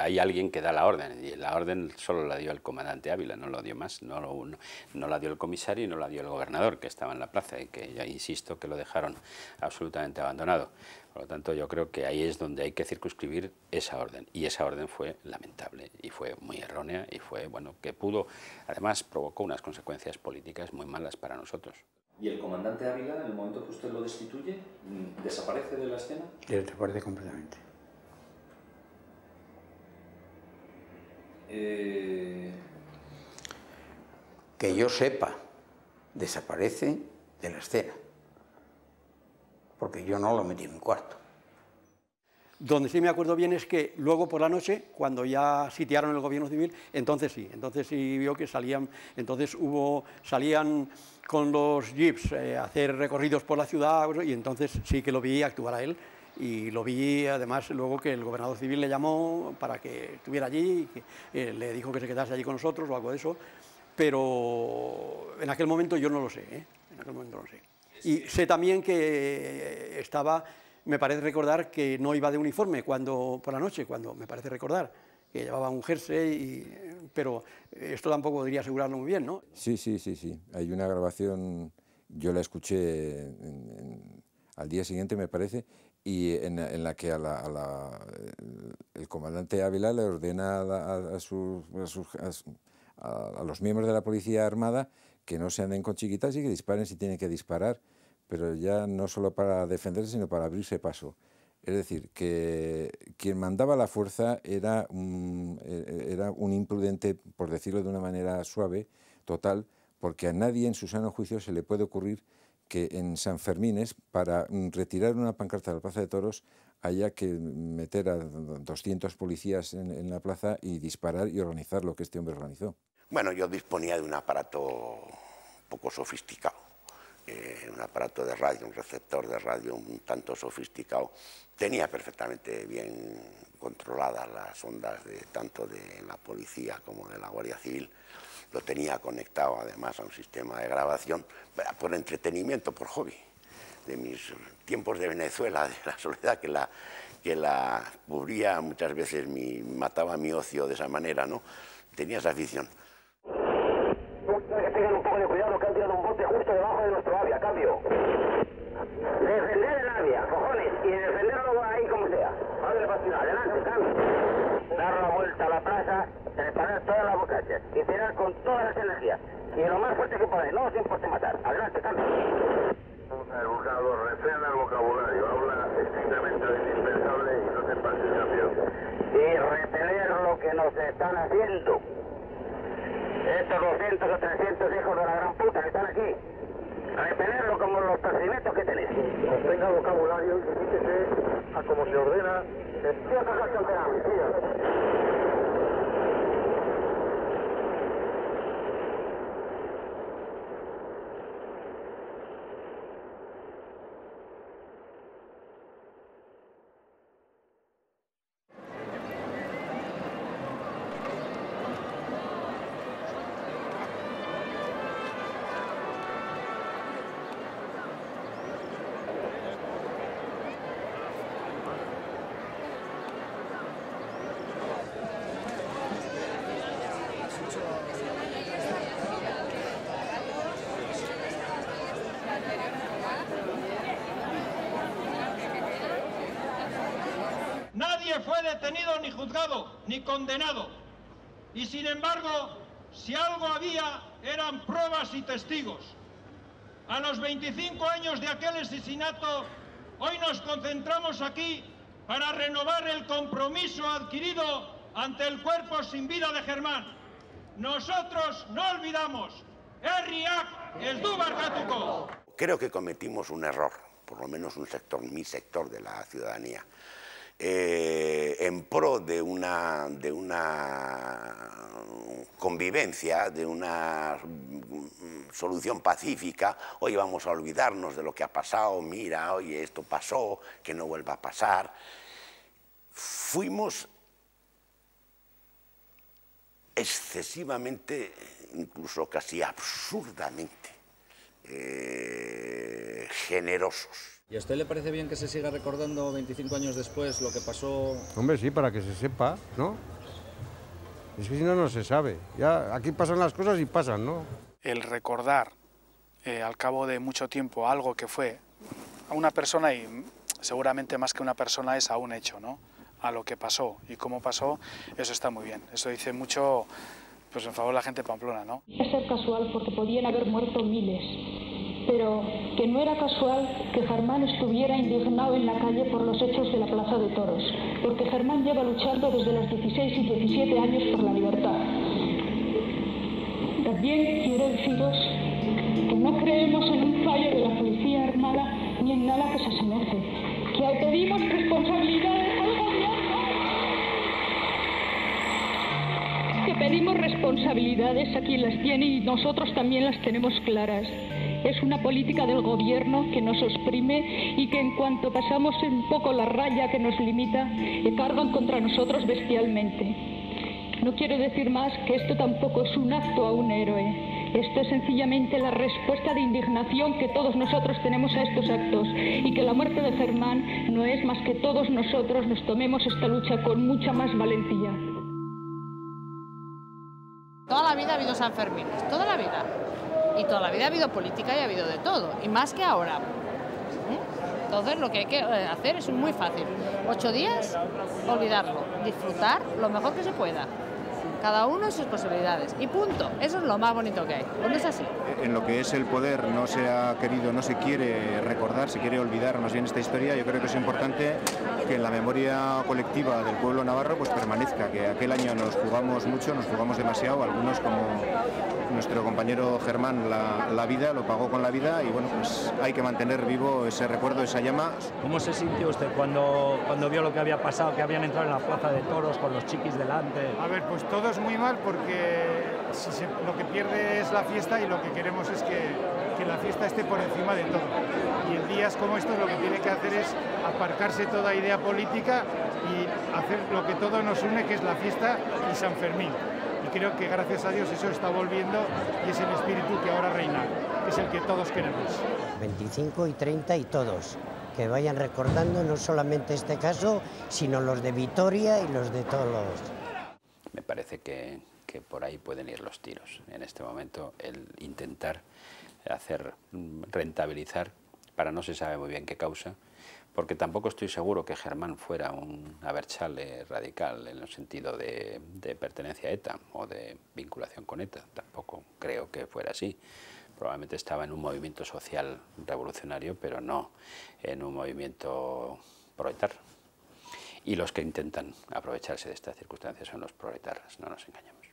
hay alguien que da la orden, y la orden solo la dio el comandante Ávila, no lo dio más, no, lo, no, no, la dio el comisario y no la dio el gobernador, que estaba en la plaza, y que ya insisto que lo dejaron absolutamente abandonado. Por lo tanto, yo creo que ahí es donde hay que circunscribir esa orden, y esa orden fue lamentable, y fue muy errónea, y fue, bueno, que pudo, además provocó unas consecuencias políticas muy malas para nosotros. ¿Y el comandante Ávila, en el momento que usted lo destituye, desaparece de la escena? Desaparece completamente. Eh... Que yo sepa, desaparece de la escena, porque yo no lo metí en mi cuarto. Donde sí me acuerdo bien es que luego por la noche, cuando ya sitiaron el gobierno civil, entonces sí, entonces sí vio que salían, entonces hubo, salían con los jeeps eh, a hacer recorridos por la ciudad y entonces sí que lo vi actuar a él y lo vi además luego que el gobernador civil le llamó para que estuviera allí y que eh, le dijo que se quedase allí con nosotros o algo de eso, pero en aquel momento yo no lo sé, ¿eh? en aquel momento no lo sé. Y sé también que estaba me parece recordar que no iba de uniforme cuando por la noche, cuando me parece recordar que llevaba un jersey, pero esto tampoco podría asegurarlo muy bien, ¿no? Sí, sí, sí, sí. Hay una grabación, yo la escuché al día siguiente, me parece, y en, la que a el comandante Ávila le ordena a, a los miembros de la Policía Armada que no se anden con chiquitas y que disparen si tienen que disparar pero ya no solo para defenderse, sino para abrirse paso. Es decir, que quien mandaba la fuerza era un, eh, era un imprudente, por decirlo de una manera suave, total, porque a nadie en su sano juicio se le puede ocurrir que en San Fermines, para retirar una pancarta de la Plaza de Toros, haya que meter a 200 policías en, en la plaza y disparar y organizar lo que este hombre organizó. Bueno, yo disponía de un aparato poco sofisticado eh, un aparato de radio, un receptor de radio un tanto sofisticado, tenía perfectamente bien controladas las ondas de, tanto de la policía como de la Guardia Civil. Lo tenía conectado además a un sistema de grabación por entretenimiento, por hobby, de mis tiempos de Venezuela, de la soledad que la, que la cubría muchas veces, mi, mataba mi ocio de esa manera, ¿no? Tenía esa afición. Tengan un poco de cuidado que han tirado un bote justo debajo de nuestro avia, cambio. Defender el avia, cojones, y defenderlo ahí como sea. Padre Bastión, adelante, cambio. Dar la vuelta a la plaza, preparar todas las bocachas y tirar con todas las energías. Y lo más fuerte que podáis, no os importe matar. Adelante, cambio. El buscador, refrena el vocabulario, habla estrictamente de indispensable y no te pases cambio. Y repeler lo que nos están haciendo. Estos 200 o 300 hijos de la gran puta que están aquí. Repelerlo como los procedimientos que tenéis. Tenga vocabulario y limítese a como se ordena. Sí, a fue detenido ni juzgado ni condenado. Y sin embargo, si algo había, eran pruebas y testigos. A los 25 años de aquel asesinato, hoy nos concentramos aquí para renovar el compromiso adquirido ante el cuerpo sin vida de Germán. Nosotros no olvidamos, Erriak es Creo que cometimos un error, por lo menos un sector, mi sector de la ciudadanía. Eh, en pro de una, de una convivencia, de una solución pacífica, hoy vamos a olvidarnos de lo que ha pasado, mira, oye, esto pasó, que no vuelva a pasar. Fuimos excesivamente, incluso casi absurdamente eh, generosos ¿Y a usted le parece bien que se siga recordando 25 años después lo que pasó? Hombre, sí, para que se sepa, ¿no? Es que si no, no se sabe. Ya aquí pasan las cosas y pasan, ¿no? El recordar eh, al cabo de mucho tiempo algo que fue a una persona y seguramente más que una persona es a un hecho, ¿no? A lo que pasó y cómo pasó, eso está muy bien. Eso dice mucho pues en favor de la gente de Pamplona, ¿no? Es ser casual porque podían haber muerto miles pero que no era casual que Germán estuviera indignado en la calle por los hechos de la Plaza de Toros, porque Germán lleva luchando desde los 16 y 17 años por la libertad. También quiero deciros que no creemos en un fallo de la Policía Armada ni en nada que se asemeje, que pedimos responsabilidades al gobierno, que pedimos responsabilidades a quien las tiene y nosotros también las tenemos claras. Es una política del gobierno que nos oprime y que en cuanto pasamos un poco la raya que nos limita, cargan contra nosotros bestialmente. No quiero decir más que esto tampoco es un acto a un héroe. Esto es sencillamente la respuesta de indignación que todos nosotros tenemos a estos actos y que la muerte de Germán no es más que todos nosotros nos tomemos esta lucha con mucha más valentía. Toda la vida ha habido San Fermín, toda la vida. Y toda la vida ha habido política y ha habido de todo, y más que ahora. ¿Eh? Entonces lo que hay que eh, hacer es muy fácil. Ocho días, olvidarlo, disfrutar lo mejor que se pueda cada uno sus posibilidades. Y punto. Eso es lo más bonito que hay. ¿Dónde es así? En lo que es el poder no se ha querido, no se quiere recordar, se quiere olvidar más bien esta historia. Yo creo que es importante que en la memoria colectiva del pueblo navarro pues permanezca, que aquel año nos jugamos mucho, nos jugamos demasiado, algunos como nuestro compañero Germán la, la vida, lo pagó con la vida y bueno, pues hay que mantener vivo ese recuerdo, esa llama. ¿Cómo se sintió usted cuando, cuando vio lo que había pasado, que habían entrado en la plaza de toros con los chiquis delante? A ver, pues todo es muy mal porque lo que pierde es la fiesta y lo que queremos es que, que, la fiesta esté por encima de todo. Y en días como estos lo que tiene que hacer es aparcarse toda idea política y hacer lo que todo nos une, que es la fiesta y San Fermín. Y creo que gracias a Dios eso está volviendo y es el espíritu que ahora reina, que es el que todos queremos. 25 y 30 y todos que vayan recordando no solamente este caso, sino los de Vitoria y los de todos los me parece que, que, por ahí pueden ir los tiros. En este momento el intentar hacer rentabilizar para no se sabe muy bien qué causa, porque tampoco estoy seguro que Germán fuera un Aberchale radical en el sentido de, de pertenencia a ETA o de vinculación con ETA, tampoco creo que fuera así. Probablemente estaba en un movimiento social revolucionario, pero no en un movimiento proletar. Y los que intentan aprovecharse de estas circunstancias son los proletarios, no nos engañemos.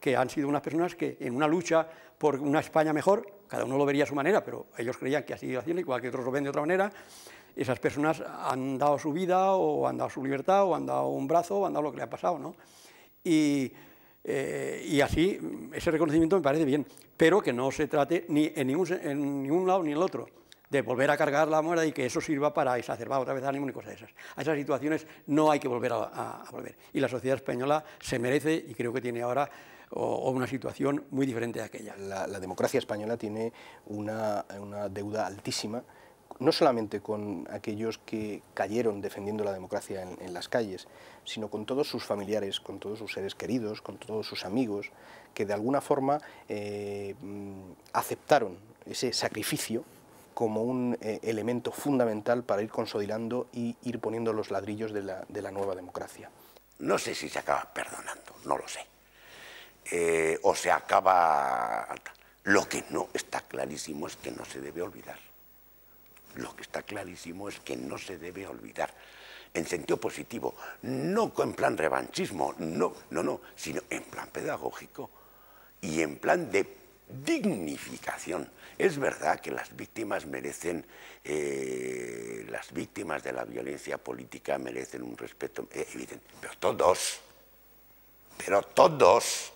Que han sido unas personas que en una lucha por una España mejor, cada uno lo vería a su manera, pero ellos creían que así iba haciendo, igual que otros lo ven de otra manera, esas personas han dado su vida o han dado su libertad o han dado un brazo o han dado lo que le ha pasado, ¿no? Y, eh, y así, ese reconocimiento me parece bien, pero que no se trate ni en ningún, en ningún lado ni en el otro de volver a cargar la moneda y que eso sirva para exacerbar otra vez ánimo y cosas de esas. A esas situaciones no hay que volver a, volver. Y la sociedad española se merece y creo que tiene ahora o, una situación muy diferente a aquella. La, democracia española tiene una, deuda altísima no solamente con aquellos que cayeron defendiendo la democracia en, las calles, sino con todos sus familiares, con todos sus seres queridos, con todos sus amigos, que de alguna forma eh, mm, aceptaron ese sacrificio como un eh, elemento fundamental para ir consolidando y ir poniendo los ladrillos de la, de la nueva democracia. No sé si se acaba perdonando, no lo sé. Eh, o se acaba... Lo que no está clarísimo es que no se debe olvidar. Lo que está clarísimo es que no se debe olvidar. En sentido positivo, no en plan revanchismo, no, no, no, sino en plan pedagógico y en plan de dignificación. Es verdad que las víctimas merecen, eh, las víctimas de la violencia política merecen un respeto eh, evidente, pero todos, pero todos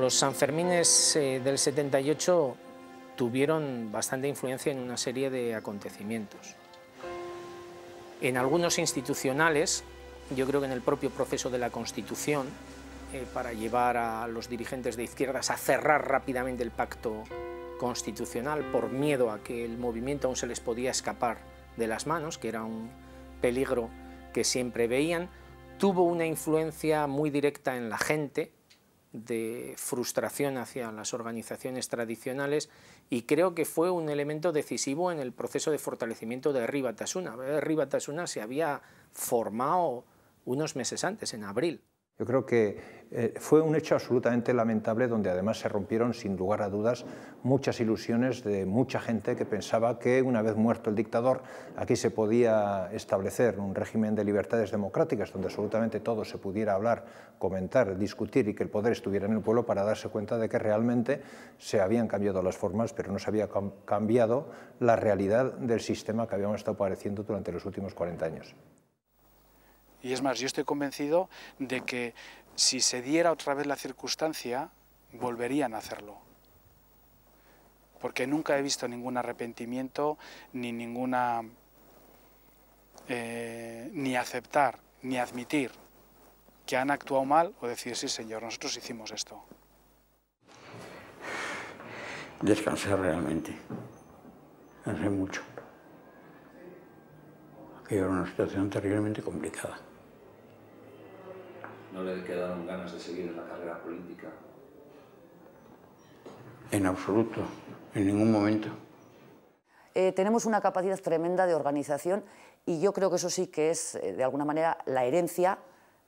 Los Sanfermines eh, del 78 tuvieron bastante influencia en una serie de acontecimientos. En algunos institucionales, yo creo que en el propio proceso de la Constitución, eh, para llevar a los dirigentes de izquierdas a cerrar rápidamente el pacto constitucional por miedo a que el movimiento aún se les podía escapar de las manos, que era un peligro que siempre veían, tuvo una influencia muy directa en la gente, de frustración hacia las organizaciones tradicionales y creo que fue un elemento decisivo en el proceso de fortalecimiento de Ribatasuna. Ribatasuna se había formado unos meses antes, en abril. Yo creo que eh, fue un hecho absolutamente lamentable donde además se rompieron sin lugar a dudas muchas ilusiones de mucha gente que pensaba que una vez muerto el dictador aquí se podía establecer un régimen de libertades democráticas donde absolutamente todo se pudiera hablar, comentar, discutir y que el poder estuviera en el pueblo para darse cuenta de que realmente se habían cambiado las formas pero no se había cambiado la realidad del sistema que habíamos estado padeciendo durante los últimos 40 años. Y es más, yo estoy convencido de que si se diera otra vez la circunstancia, volverían a hacerlo. Porque nunca he visto ningún arrepentimiento, ni ninguna... Eh, ni aceptar, ni admitir que han actuado mal o decir, sí señor, nosotros hicimos esto. Descansar realmente. Hace mucho. Aquello era una situación terriblemente complicada. ¿No le quedaron ganas de seguir en la carrera política? En absoluto, en ningún momento. Eh, tenemos una capacidad tremenda de organización y yo creo que eso sí que es, eh, de alguna manera, la herencia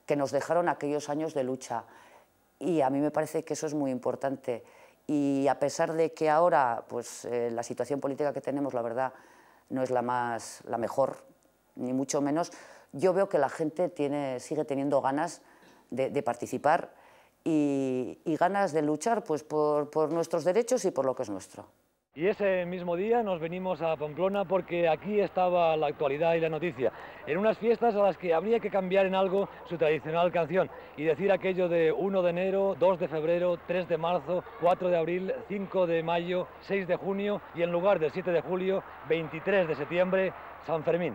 que nos dejaron aquellos años de lucha. Y a mí me parece que eso es muy importante. Y a pesar de que ahora pues, eh, la situación política que tenemos, la verdad, no es la, más, la mejor, ni mucho menos, yo veo que la gente tiene, sigue teniendo ganas de, participar y, ganas de luchar pues, por, nuestros derechos y por lo que es nuestro. Y ese mismo día nos venimos a Pamplona porque aquí estaba la actualidad y la noticia. En unas fiestas a las que habría que cambiar en algo su tradicional canción y decir aquello de 1 de enero, 2 de febrero, 3 de marzo, 4 de abril, 5 de mayo, 6 de junio y en lugar del 7 de julio, 23 de septiembre, San Fermín.